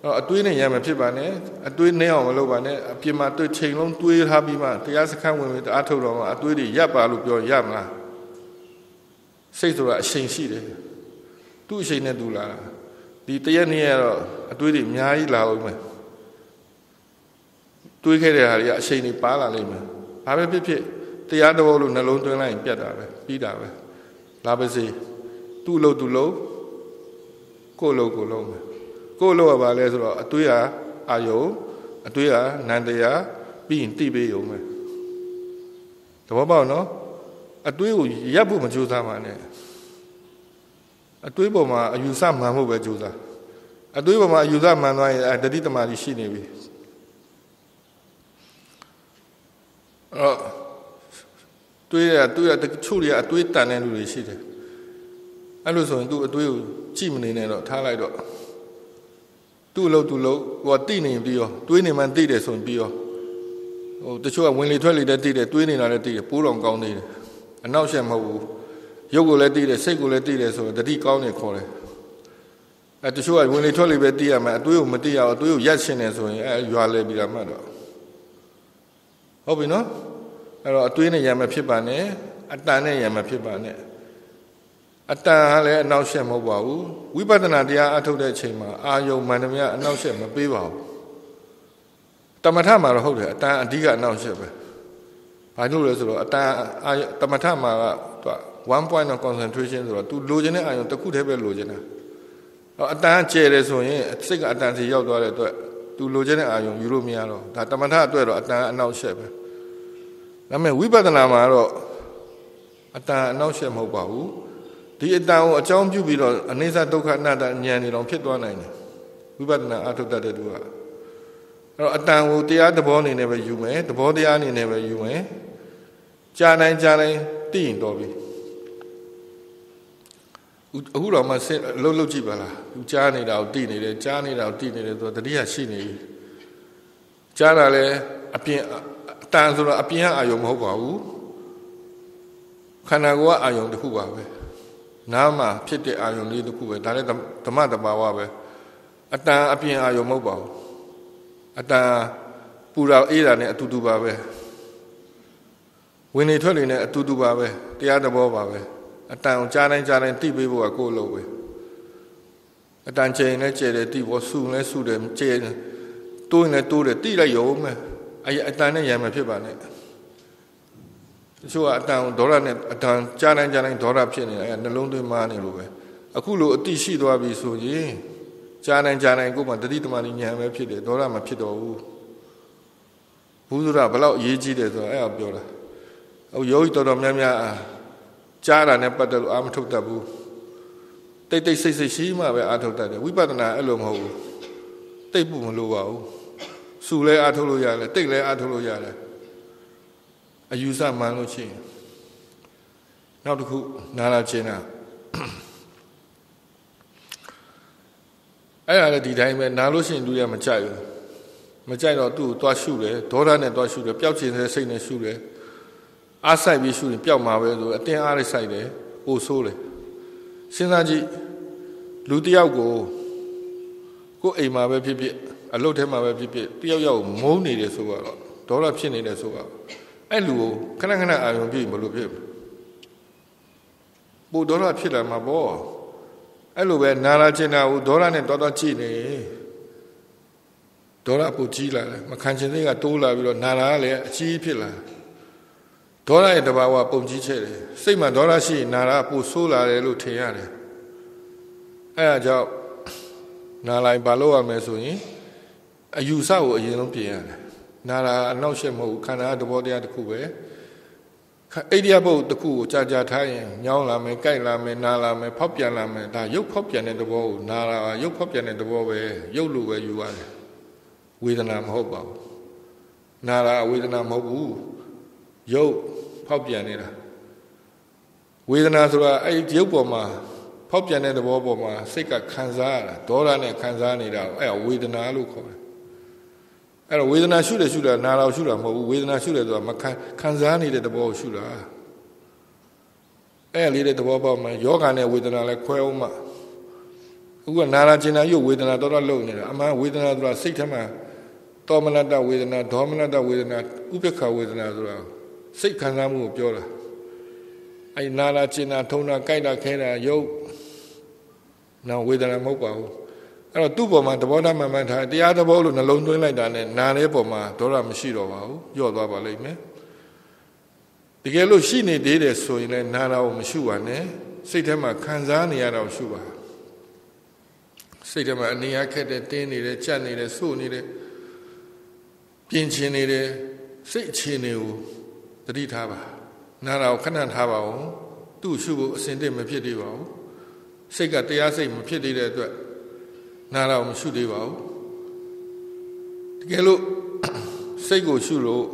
တော့အတွေးနဲ့ရံမဖြစ်ပါနဲ့အတွေးနဲ့အောင်မလုပ်ပါနဲ့အပြင်မှာတွေ့ချိန်လုံးတွေးထားပြီးမှတရားစခန်းဝင်ပြီးအားထုတ်တော့မှအတွေးတွေရပ်ပါလို့ပြောရမလားစိတ်ဆိုတာအချိန်ရှိတယ်သူ့အချိန်နဲ့သူလာဒီတရက်နေ့ကတော့အတွေးတွေအများကြီးလာအောင်မယ်တွေးခဲ့တဲ့ဟာတွေကအချိန်တွေပါလာလိမ့်မယ်ဘာပဲဖြစ်ဖြစ်တရားတော်လို့နှလုံးသွင်းလိုက်ရင်ပြတ်တာပဲပြီးတာပဲလာပါစေသူ့လို့သူ့လို့ကိုယ်လို့ကိုယ်လို့မယ် ကိုယ်လို့ကဘာလဲဆိုတော့အတွေးဟာအာယုံအတွေးဟာနန္တရားပြီးရင်တိပေးရုံပဲသဘောပေါက်နော်အတွေးကိုရပ်ဖို့မကြိုးစားပါနဲ့အတွေးပေါ်မှာအယူဆမှန်ဖို့ပဲကြိုးစားအတွေးပေါ်မှာအယူဆမှန်သွားရင်တတိတမာတိရှိနေပြီအဲ့တွေးရတွေးရတချို့တွေကအတွေးတန်တဲ့လူတွေရှိတယ်အဲ့လိုဆိုရင်သူ့အတွေးကိုကြည့်မနေနဲ့တော့ထားလိုက်တော့ သူ့လို့သူ့လို့ဟိုတိနေပြီးရောတွေးနေမှတိတယ်ဆိုရင်ပြီးရောဟိုတချို့ကဝင်လေထွက်လေတဲ့တိတယ်တွေးနေတာလည်းတိတယ်ပိုးတော်ကောင်းနေတယ်အနောက်ရှက်မဟုတ်ဘူးရုပ်ကိုလည်းတိတယ်စိတ်ကိုလည်းတိတယ်ဆိုတော့တတိကောင်းနေခေါ်တယ်အဲတချို့ကဝင်လေထွက်လေပဲတိရမယ်အတွေးကိုမတိရအောင်အတွေးကိုရက်ရှင်နေဆိုရင်အဲရွာလဲပြီးတာမှတ်တော့ဟုတ်ပြီနော်အဲ့တော့အတွေးနဲ့ရံမဖြစ်ပါနဲ့အတန်နဲ့ရံမဖြစ်ပါနဲ့ အတန်ကလည်းအနောက်ရှက်မဟုတ်ပါဘူးဝိပဿနာတရားအထုတ်တဲ့အချိန်မှာအာယုံမန္တမယအနောက်ရှက်မပေးပါဘူးတမထမှာတော့ဟုတ်တယ်အတန်အဓိကအနောက်ရှက်ပဲဘာလို့လဲဆိုတော့အတန်အာတမထမှာကသူက1 point of concentration ဆိုတော့ तू လိုချင်တဲ့အာယုံတစ်ခုတည်းပဲလိုချင်တာတော့အတန်ကျဲတယ်ဆိုရင်စိတ်ကအတန်စီရောက်သွားတဲ့အတွက် तू လိုချင်တဲ့အာယုံယူလို့မရတော့ဒါတမထအတွက်တော့အတန်အနောက်ရှက်ပဲဒါပေမဲ့ဝိပဿနာမှာတော့အတန်အနောက်ရှက်မဟုတ်ပါဘူး ဒီအတန်ကိုအကြောင်းပြုပြီးတော့အနိစ္စဒုက္ခအနတ္တဉာဏ်တွေတော့ဖြစ်သွားနိုင်တယ်ဝိပဿနာအထုတ်တတ်တဲ့သူကအဲ့တော့အတန်ကိုတရားသဘောအနေနဲ့ပဲယူမယ်သဘောတရားအနေနဲ့ပဲယူမယ်ကြာနိုင်ကြာနိုင်သိရင်တော်ပြီအခုတော့မှလှုပ်လှုပ်ကြည့်ပါလားသူကြားနေတာကိုသိနေတယ်ကြားနေတာကိုသိနေတယ်ဆိုတော့တတိယရှိနေပြီကြားတာလဲအပြင်အတန်ဆိုတော့အပြင်ကအာယုံမဟုတ်ပါဘူးခန္ဓာကိုယ်ကအာယုံတစ်ခုပါပဲ နားမှာဖြစ်တဲ့အာယုံလေးတစ်ခုပဲဒါလည်းဓမ္မတဘာဝပဲအတန်အပြင်အာယုံမဟုတ်ပါဘူးအတန်ပူတာအေးတာနဲ့အတူတူပါပဲဝင်နေထွက်နေနဲ့အတူတူပါပဲတရားသဘောပါပဲအတန်ကိုကြားတိုင်းကြားတိုင်းသိပေးဖို့ကကိုယ်လို့ပဲအတန်ကျင်နဲ့ကျဲတယ်သိဖို့ဆူလဲဆူတယ်ကျဲတယ်တိုးရင်လည်းတိုးတယ်သိလိုက်ရုံပဲအဲအတန်နဲ့ရံမဖြစ်ပါနဲ့ တချို့ကအတန်ဒေါရနဲ့အတန်ကြားတိုင်းကြားတိုင်းဒေါရဖြစ်နေတာအဲနှလုံးသွင်းမာနေလို့ပဲအခုလိုအတိရှိသွားပြီဆိုရင်ကြားတိုင်းကြားတိုင်းကိုယ်မှတတိတမဏိဉာဏ်ပဲဖြစ်တယ်ဒေါရမဖြစ်တော့ဘူးဘုရားဘလောက်အရေးကြီးတယ်ဆိုတော့အဲ့ဒါပြောတာဟိုယောဂီတော်တော်များများကြားတာနဲ့ပတ်သက်လို့အာမထုတ်တတ်ဘူးတိတ်တိတ်ဆိတ်ဆိတ်ရှိမှပဲအာထုတ်တတ်တယ်ဝိပဿနာအဲ့လိုမဟုတ်ဘူးတိတ်ဖို့မလိုပါဘူးစူလဲအာထုတ်လို့ရတယ်တိတ်လဲအာထုတ်လို့ရတယ် အယူဆမှန်လို့ရှိရင်နောက်တစ်ခုနာလာခြင်းတာအဲ့ဒါလည်းဒီတိုင်းပဲနာလို့ရှိရင်လူရမကြိုက်ဘူးမကြိုက်တော့သူ့ကိုသွားရှုတယ်ဒေါသနဲ့သွားရှုတယ်ပျောက်ခြင်းတဲ့စိတ်နဲ့ရှုတယ်အားဆိုင်ပြီးရှုရင်ပျောက်မှာပဲဆိုအတင်းအားရဆိုင်တယ်ပိုဆိုးတယ်စဉ်းစားကြည့်လူတယောက်ကိုကိုယ်အိမ်မှာပဲဖြစ်ဖြစ်အလုပ်ထဲမှာပဲဖြစ်ဖြစ်တယောက်ယောက်မုန်းနေတယ်ဆိုတော့ဒေါသဖြစ်နေတယ်ဆိုတော့ အဲ့လူကိုခဏခဏအာရုံပြည့်မလို့ဖြစ်ပိုဒေါသဖြစ်လာမှာပေါ့အဲ့လိုပဲနာလာချင်တာကိုဒေါသနဲ့တော်တော်ကြည့်နေဒေါသပိုကြီးလာတယ်မခံချင်စိတ်ကတိုးလာပြီးတော့နာလာကလည်းအကြီးဖြစ်လာဒေါသရဲ့တဘာဝပုံကြီးချဲ့တယ်စိတ်မှာဒေါသရှိရင်နာလာပိုဆိုးလာတယ်လို့ထင်ရတယ်အဲ့ဒါကြောင့်နာလိုက်ဘာလို့ရမလဲဆိုရင်အယူဆကိုအရင်ဆုံးပြင်ရတယ် နာတာအနောက်ရှက်မဟုတ်ခန္ဓာသဘောတရားတစ်ခုပဲအိဒိယဘုတ်တစ်ခုကိုကြာကြာထားရင်ညောင်းလာမယ်၊ကြိုက်လာမယ်၊နာလာမယ်၊ဖောက်ပြန်လာမယ်ဒါရုပ်ဖောက်ပြန်တဲ့သဘောကိုနာတာရုပ်ဖောက်ပြန်တဲ့သဘောပဲရုပ်လိုပဲယူရတယ်ဝေဒနာမဟုတ်ပါဘူးနာတာဝေဒနာမဟုတ်ဘူးရုပ်ဖောက်ပြန်နေတာဝေဒနာဆိုတာအဲ့ဒီရုပ်ပေါ်မှာဖောက်ပြန်တဲ့သဘောပေါ်မှာစိတ်ကခံစားရတာဒေါသနဲ့ခံစားနေတာအဲ့ဒါဝေဒနာလို့ခေါ်တယ် အဲ့တော့ဝေဒနာရှုတယ်ရှုတာနာတော့ရှုတာမဟုတ်ဘူးဝေဒနာရှုတယ်ဆိုတာမခံခံစားနေတဲ့သဘောကိုရှုတာအဲ့လေးတဲ့သဘောပေါက်မှာယောဂာနဲ့ဝေဒနာလည်းခွဲအောင်မှအခုကနာလာကျင်နာရုပ်ဝေဒနာတော့တော့လုံနေတာအမှန်ဝေဒနာဆိုတာစိတ်ထဲမှာတောမနတဝေဒနာဒေါမနတဝေဒနာဥပ္ပခဝေဒနာဆိုတာစိတ်ခံစားမှုကိုပြောတာအဲ့နာလာကျင်နာထုံတာကြိုက်တာခဲတာရုပ်နော်ဝေဒနာမဟုတ်ပါဘူး အဲ့တော့သူ့ပေါ်မှာသဘောထားမှန်မှန်ထားတရားသဘောလို့နှလုံးသွင်းလိုက်တာနဲ့နာတဲ့ပေါ်မှာဒေါသမရှိတော့ပါဘူးညော့သွားပါလိမ့်မယ်တကယ်လို့ရှိနေသေးတယ်ဆိုရင်လည်းနာတာကိုမရှိပါနဲ့စိတ်ထဲမှာခံစားနေရတာကိုရှုပါစိတ်ထဲမှာအနေရခက်တယ်တင်းနေတယ်ကြက်နေတယ်စို့နေတယ်ပြင်ချင်နေတယ်စိတ်အခြေအနေကိုတတိထားပါနာတာကိုခဏထားပါဦးသူ့ရှုဖို့အစဉ်တည်းမဖြစ်သေးပါဘူးစိတ်ကတရားစိတ်မဖြစ်သေးတဲ့အတွက် နာတော့မရှုသေးပါဘူးတကယ်လို့စိတ်ကိုရှုလို့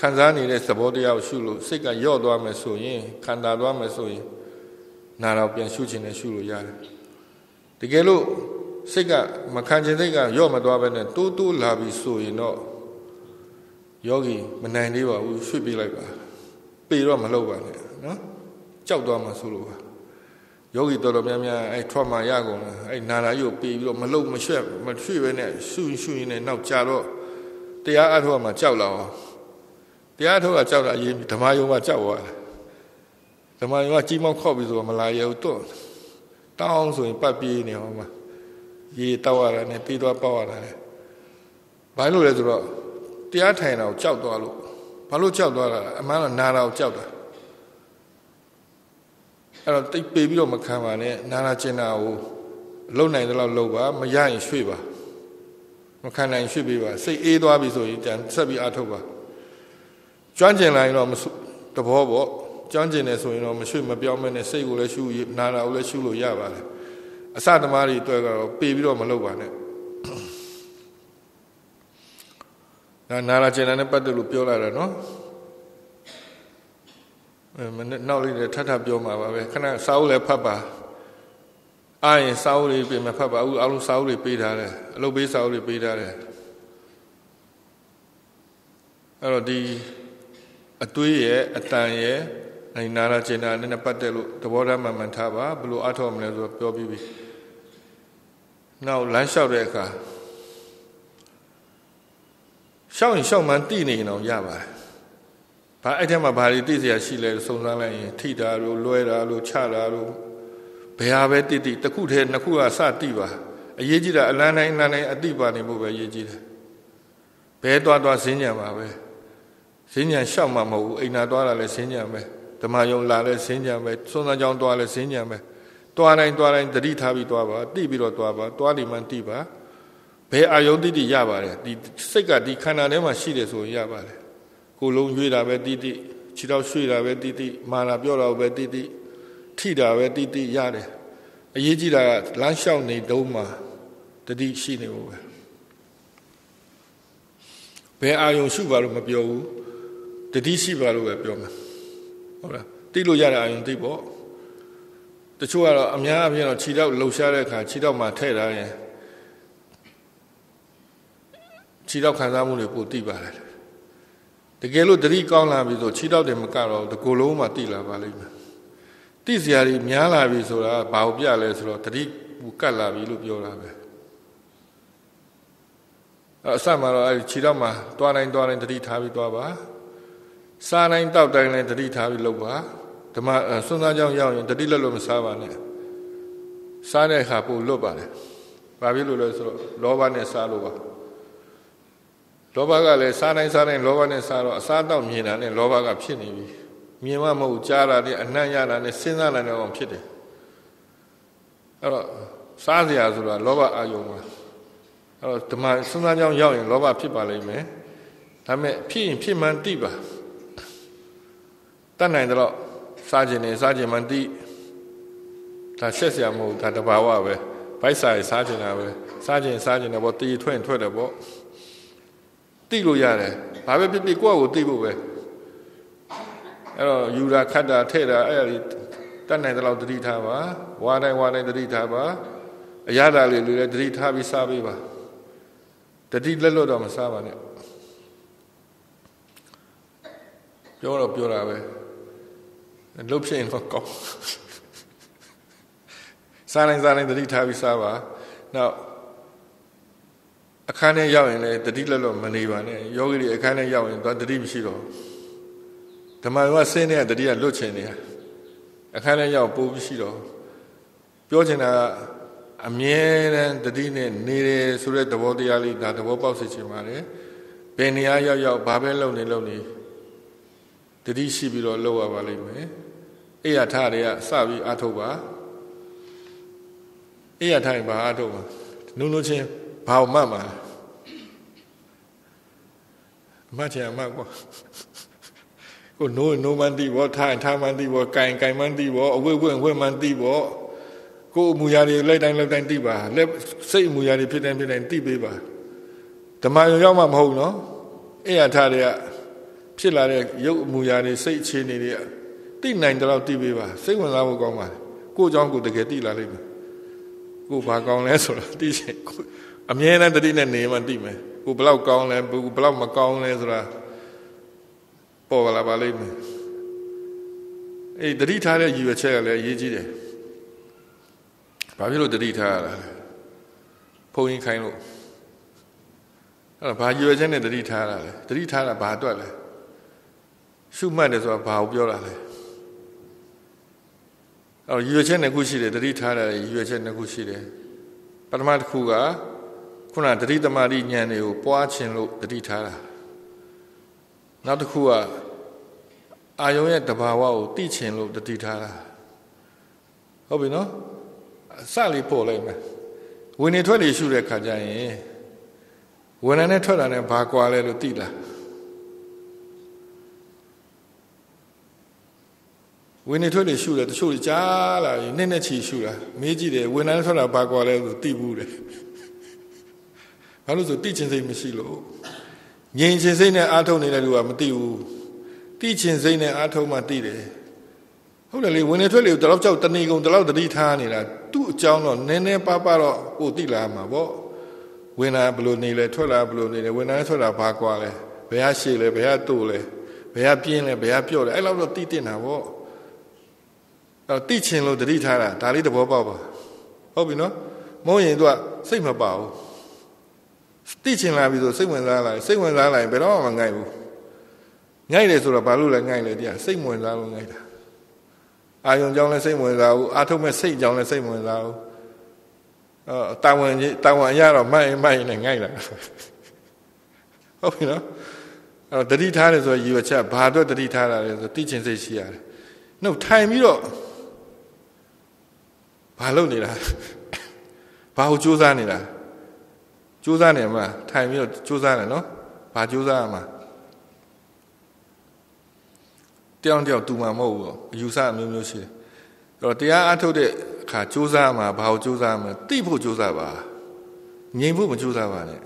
ခံစားနေတဲ့သဘောတရားကိုရှုလို့စိတ်ကယော့သွားမယ်ဆိုရင်ခန္ဓာသွားမယ်ဆိုရင်နာတော့ပြန်ရှုခြင်းနဲ့ရှုလို့ရတယ်တကယ်လို့စိတ်ကမခံခြင်းစိတ်ကယော့မသွားဘဲနဲ့တိုးတိုးလာပြီဆိုရင်တော့ယောဂီမနိုင်သေးပါဘူးရွှေ့ပြလိုက်ပါပေတော့မလုပ်ပါနဲ့နော်ကြောက်သွားမှဆိုလို့ပါ ယောဂီတော်တော်များများအဲထွက်မှရကုန်လားအဲနာနာယုတ်ပြီးပြီးတော့မလုံမရွှက်မရွှေ့ပဲနဲ့ရှူရှူရင်းနဲ့နောက်ကြတော့တရားအထောက်မှကြောက်လာအောင်တရားအထောက်ကကြောက်တာအရင်ဓမ္မယုံကကြောက်သွားတယ်ဓမ္မယုံကကြီးမောက်ခောက်ပြီးဆိုတော့မလာရဘူးတော့တောင်းဆိုရင်ပတ်ပြေးနေအောင်မှာရေတောက်ရတာနဲ့ပြီးတော့ပေါက်ရတာလေဘာလို့လဲဆိုတော့တရားထိုင်တာကိုကြောက်သွားလို့ဘာလို့ကြောက်သွားတာလဲအမှန်တော့နာတာကိုကြောက်တာ အဲ့တော့တိတ်ပေပြီးတော့မခံပါနဲ့နာနာကျင်တာကိုလုံနိုင်တဲ့လောက်လုံပါမရရင်ရွှေ့ပါမခံနိုင်ရွှေ့ပေးပါစိတ်အေးသွားပြီဆိုရင်ကြံဆက်ပြီးအားထုတ်ပါကျွမ်းကျင်လာရင်တော့မတဘောပေါ့ကျွမ်းကျင်နေဆိုရင်တော့မရွှေ့မပြောင်းမနဲ့စိတ်ကိုလည်းရှုနာတာကိုလည်းရှုလို့ရပါတယ်အစသမားတွေအတွက်ကတော့ပေပြီးတော့မလုပ်ပါနဲ့နာနာလာကျင်တာနဲ့ပတ်သက်လို့ပြောလာတာနော်မ နေ့နောက်လေးထပ်ထပ်ပြောမှာပါပဲခဏစာအုပ်လည်းဖတ်ပါအားရင်စာအုပ်လေးပြင်မဖတ်ပါအခုအလုံးစာအုပ်လေးပေးထားတယ်အလုပ်ပေးစာအုပ်လေးပေးထားတယ်အဲ့တော့ဒီအသွေးရဲ့အတန်ရဲ့နိုင်နာလာကျင်တာနဲ့ပတ်သက်လို့သဘောထားမှန်မှန်ထားပါဘယ်လိုအထောက်မလဲဆိုတော့ပြောပြီးပြီနောက်လမ်းလျှောက်တဲ့အခါရှောက်ရင်ရှောက်မှန်းတိနေရင်တော့ရပါတယ် ဘာအဲ့ထဲမှာဘာတွေသိစရာရှိလဲစုံစမ်းလိုက်ရင်ထိတာလို့လွဲတာလို့ချတာလို့ဘယ်ဟာပဲတိတိတစ်ခုတည်းနှစ်ခုကစတိပါအရေးကြီးတာအလန်းတိုင်းအလန်းတိုင်းအတိပါနေဖို့ပဲအရေးကြီးတယ်ဘဲသွားသွားဈဉ္ဉံပါပဲဈဉ္ဉံလျှောက်မှမဟုတ်ဘူးအိမ်နာသွားတာလည်းဈဉ္ဉံပဲဓမ္မယုံလာလည်းဈဉ္ဉံပဲသုံးသားကြောင်းသွားလည်းဈဉ္ဉံပဲသွားတိုင်းသွားတိုင်းတတိထားပြီးသွားပါတိပြီးတော့သွားပါသွားလိမ့်မှန်တိပါဘယ်အာယုံတိတိရပါတယ်ဒီစိတ်ကဒီခန္ဓာထဲမှာရှိတယ်ဆိုရင်ရပါတယ် ကိုလုံးရွေးတာပဲတိတိခြေတော့ရွှေ့တာပဲတိတိမာနာပြောတာပဲတိတိထိတာပဲတိတိရတယ်အရေးကြီးတာကလမ်းလျှောက်နေတုံးမှာတတိရှိနေဖို့ပဲဘယ်အာယုံရှုပါလို့မပြောဘူးတတိရှိပါလို့ပဲပြောမှာဟုတ်လားတိလို့ရတဲ့အာယုံတိပေါ့တချို့ကတော့အများအပြားတော့ခြေတော့လှုပ်ရှားတဲ့အခါခြေတော့မှထဲ့ထားရင်ခြေတော့ခံစားမှုတွေပိုတိပါတယ် တကယ်လို့တတိကောင်းလာပြီဆိုခြေတော့တယ်မကတော့တကိုယ်လုံးမှတိလာပါလိမ့်မယ်တိစရာတွေများလာပြီဆိုတာဘာကိုပြလဲဆိုတော့တတိကတ်လာပြီလို့ပြောတာပဲအစမှတော့အဲဒီခြေတော့မှတွားတိုင်းတွားတိုင်းတတိထားပြီးတွားပါစားတိုင်းတောက်တိုင်းလည်းတတိထားပြီးလုပ်ပါဓမ္မစွန်းသားကြောင့်ရောက်ရင်တတိလက်လို့မစားပါနဲ့စားတဲ့အခါပို့လွတ်ပါတယ်ဘာဖြစ်လို့လဲဆိုတော့လောဘနဲ့စားလို့ပါ လောဘကလည်းစားတိုင်းစားတိုင်းလောဘနဲ့စားတော့အစားတော့မြင်တာနဲ့လောဘကဖြစ်နေပြီမြင်မှမဟုတ်ကြားတာနဲ့အနှံ့ရတာနဲ့စဉ်းစားနိုင်တော့ဖြစ်တယ်အဲ့တော့စားစရာဆိုတာလောဘအာယုံပါအဲ့တော့ဓမ္မစဉ်းစားကြောင်းရောက်ရင်လောဘဖြစ်ပါလိမ့်မယ်ဒါပေမဲ့ဖြစ်ရင်ဖြစ်မှန်သိပါတတ်နိုင်တော့စားခြင်းနဲ့စားခြင်းမှန်သိဒါရှက်စရာမဟုတ်ဒါတဘာဝပဲဘိုက်စားရစားခြင်းတာပဲစားခြင်းစားခြင်းတော့တည်ထွက်ထွက်တယ်ပေါ့ သိလို့ရတယ်ဘာပဲဖြစ်ဖြစ်ကိုယ့်အကိုသိဖို့ပဲအဲ့တော့ယူတာခတ်တာထဲ့တာအဲ့ဒီတတ်နိုင်တဲ့လောက်တတိထားပါဝါတိုင်းဝါတိုင်းတတိထားပါအရသာလေးလေးလည်းတတိထားပြီးစားပေးပါတတိလက်လွတ်တော့မစားပါနဲ့ပြောတော့ပြောတာပဲလှုပ်ဖြစ်ရင်တော့ကောင်းစားနိုင်စားနိုင်တတိထားပြီးစားပါနောက် အခန်းထဲရောက်ရင်လည်းတတိလက်လွတ်မနေပါနဲ့ယောဂီတွေအခန်းထဲရောက်ရင်တော့တတိမရှိတော့ဓမ္မကဆင်းနေတဲ့တတိကလွတ်ချင်နေတာအခန်းထဲရောက်ပိုးမရှိတော့ပြောချင်တာကအမြဲတမ်းတတိနဲ့နေတယ်ဆိုတဲ့သဘောတရားလေးဒါသဘောပေါက်စေချင်ပါတယ်ဘယ်နေရာရောက်ရောက်ဘာပဲလုပ်နေလုပ်နေတတိရှိပြီးတော့လုပ်ရပါလိမ့်မယ်အိယာထတွေကစပြီးအထုတ်ပါအိယာထိုင်ပါအထုတ်ပါနုံနုံချင်း ဘာမှတ်မှာအမှတ်ချင်အမှတ်ကွာကိုနိုးနိုးမှန်တိဘောထိုင်ထားမှန်တိဘောကင်ကင်မှန်တိဘောအဝိဝိဝိမှန်တိဘောကိုအမူအရာတွေလိုက်တိုင်းလိုက်တိုင်းသိပါလက်စိတ်အမူအရာတွေဖြစ်တိုင်းဖြစ်တိုင်းသိပေးပါဓမ္မယုံရောက်မှမဟုတ်နော်အဲ့ရထားတွေကဖြစ်လာတဲ့ရုပ်အမူအရာတွေစိတ်အခြေအနေတွေသိနိုင်တဲ့လောက်သိပေးပါစိတ်ဝင်စားဖို့ကောင်းပါတယ်ကိုအကြောင်းကိုတကယ်သိလာလိမ့်မယ်ကိုဘာကောင်းလဲဆိုတော့သိချင် အမြဲတမ်းတတိနဲ့နေမှသိမယ်ကိုဘလောက်ကောင်းလဲကိုဘလောက်မကောင်းလဲဆိုတာပေါ်လာပါလိမ့်မယ်အေးတတိထားတဲ့ရည်ရွယ်ချက်ကလည်းအရေးကြီးတယ်ဘာဖြစ်လို့တတိထားရတာလဲဖုံရင်ခိုင်းလို့အဲ့တော့ဘာရည်ရွယ်ချက်နဲ့တတိထားရတာလဲတတိထားတာဘာအတွက်လဲရှုမှတ်တယ်ဆိုတာဘာကိုပြောတာလဲအဲ့တော့ရည်ရွယ်ချက်နှစ်ခုရှိတယ်တတိထားတဲ့ရည်ရွယ်ချက်နှစ်ခုရှိတယ်ပထမတစ်ခုက ခုနတတိသမารိဉာဏ်တွေကိုပွားခြင်းလို့တတိထားတာနောက်တစ်ခုကအာယုံရဲ့တဘာဝကိုသိခြင်းလို့တတိထားတာဟုတ်ပြီနော်စလေးပို့လိုက်မယ်ဝင်နေထွက်နေရှုတဲ့ခါကျရင်ဝင်နေနဲ့ထွက်တာနဲ့ဘာကွာလဲလို့သိလားဝင်နေထွက်နေရှုတယ်တချို့ကြားလာရင်နည်းနည်းချီရှုတာမေးကြည့်တယ်ဝင်နေထွက်တာဘာကွာလဲဆိုသိဘူးတယ် ဘာလို့ဆိုသိချင်းစိတ်မရှိလို့ငြိမ်ချင်းစိတ်နဲ့အားထုတ်နေတဲ့လူကမသိဘူးသိချင်းစိတ်နဲ့အားထုတ်မှသိတယ်ဟုတ်တယ်လေဝင်နေထွက်လေတလောက်ကြောက်တဏီကုံတလောက်တတိထားနေတာသူ့အကြောင်းတော့နည်းနည်းပါးပါးတော့ကိုသိလာမှာပေါ့ဝင်လာဘလို့နေလဲထွက်လာဘလို့နေလဲဝင်လာထွက်လာဘာကွာလဲဘယ်ဟာရှေ့လဲဘယ်ဟာတူလဲဘယ်ဟာပြင်းလဲဘယ်ဟာပြော့လဲအဲ့လောက်တော့သိတင်တာပေါ့အဲ့သိချင်လို့တတိထားတာဒါလေးသဘောပေါက်ပါဟုတ်ပြီနော်မဟုတ်ရင်သူကစိတ်မပါဘူး သိချင်လာပြီဆိုစိတ်ဝင်စားလာစိတ်ဝင်စားလာရင်ဘယ်တော့မှမငိုက်ဘူးငိုက်တယ်ဆိုတော့ဘာလို့လဲငိုက်လဲတရားစိတ်ဝင်စားလို့ငိုက်တာအာယုံကြောင့်လည်းစိတ်ဝင်စားဘူးအာထုံမဲ့စိတ်ကြောင့်လည်းစိတ်ဝင်စားဘူးအော်တာဝန်ကြီးတာဝန်အရတော့မိုက်မိုက်နဲ့ငိုက်လာဟုတ်ပြီနော်အဲ့တော့တတိထားတယ်ဆိုရည်ရွယ်ချက်ဘာအတွက်တတိထားတာလဲဆိုသိချင်းစိတ်ရှိရတယ်နှုတ်ထိုင်ပြီးတော့ဘာလုပ်နေတာဘာကိုစူးစမ်းနေတာ စူးစမ်းနေမှာထိုင်ပြီးတော့စူးစမ်းတယ်နော်ဘာစူးစမ်းရမှာတယောက်တယောက်တူမှာမဟုတ်ဘူးအယူဆအမျိုးမျိုးရှိတယ်အဲ့တော့တရားအထုတ်တဲ့အခါစူးစမ်းမှာဘာကိုစူးစမ်းမှာသိဖို့စူးစမ်းပါငြိမ်ဖို့မစူးစမ်းပါနဲ့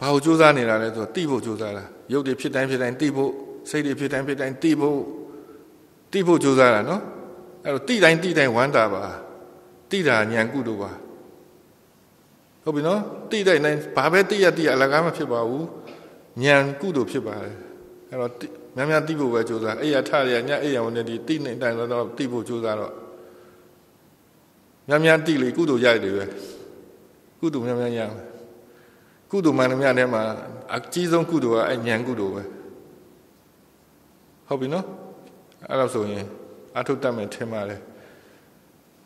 ဘာကိုစူးစမ်းနေတာလဲဆိုတော့သိဖို့စူးစမ်းတာရုပ်တွေဖြစ်တိုင်းဖြစ်တိုင်းသိဖို့စိတ်တွေဖြစ်တိုင်းဖြစ်တိုင်းသိဖို့သိဖို့စူးစမ်းတာနော်အဲ့တော့သိတိုင်းသိတိုင်းဝမ်းတာပါသိတာဉာဏ်ကုသိုလ်ပါ ဟုတ်ပြီနော်သိတိုင်းတိုင်းဘာပဲသိရသိရအလကားမဖြစ်ပါဘူးဉာဏ်ကုသိုလ်ဖြစ်ပါတယ်အဲ့တော့များများသိဖို့ပဲကြိုးစားအဲ့ရထရညအဲ့ရဝင်နေဒီသိနေတိုင်းတော့သိဖို့ကြိုးစားတော့များများသိလေကုသိုလ်ရတယ်ပဲကုသိုလ်များများရမယ်ကုသိုလ်မှန်သမျှထဲမှာအကြီးဆုံးကုသိုလ်ကအဲ့ဉာဏ်ကုသိုလ်ပဲဟုတ်ပြီနော်အဲ့တော့ဆိုရင်အထုတတ်မယ်ထင်ပါတယ်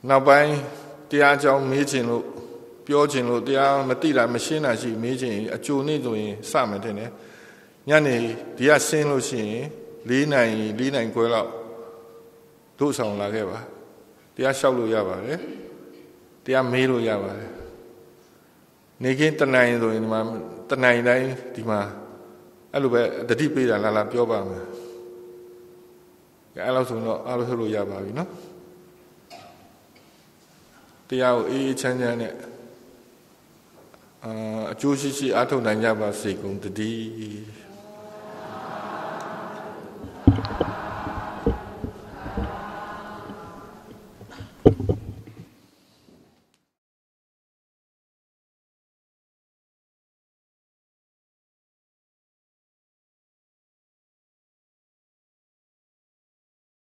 နောက်ပိုင်းတရားကြောင်းမေးခြင်းလို့ ပြောခြင်းလို့တရားမသိတာမရှင်းတာရှိမေးခြင်းအကျိုးနေဆိုရင်စမယ်ထင်တယ်ညနေဒီကဆင်းလို့ရှိရင်၄နိုင်၄နိုင်ခွဲလောက်တို့ဆောင်လာခဲ့ပါတရားလျှောက်လို့ရပါတယ်တရားမေးလို့ရပါတယ်နေခင်းတနိုင်ဆိုရင်ဒီမှာတနိုင်တိုင်းဒီမှာအဲ့လိုပဲတတိပေးတာလာလာပြောပါမယ်အဲ့လိုဆိုတော့အားလုံးဆိုလို့ရပါပြီနော်တရားကိုအေးအေးချမ်းချမ်းနဲ့ အာအကျိုးရှိရှိအားထုတ်နိုင်ကြပါစေကုန်တည်း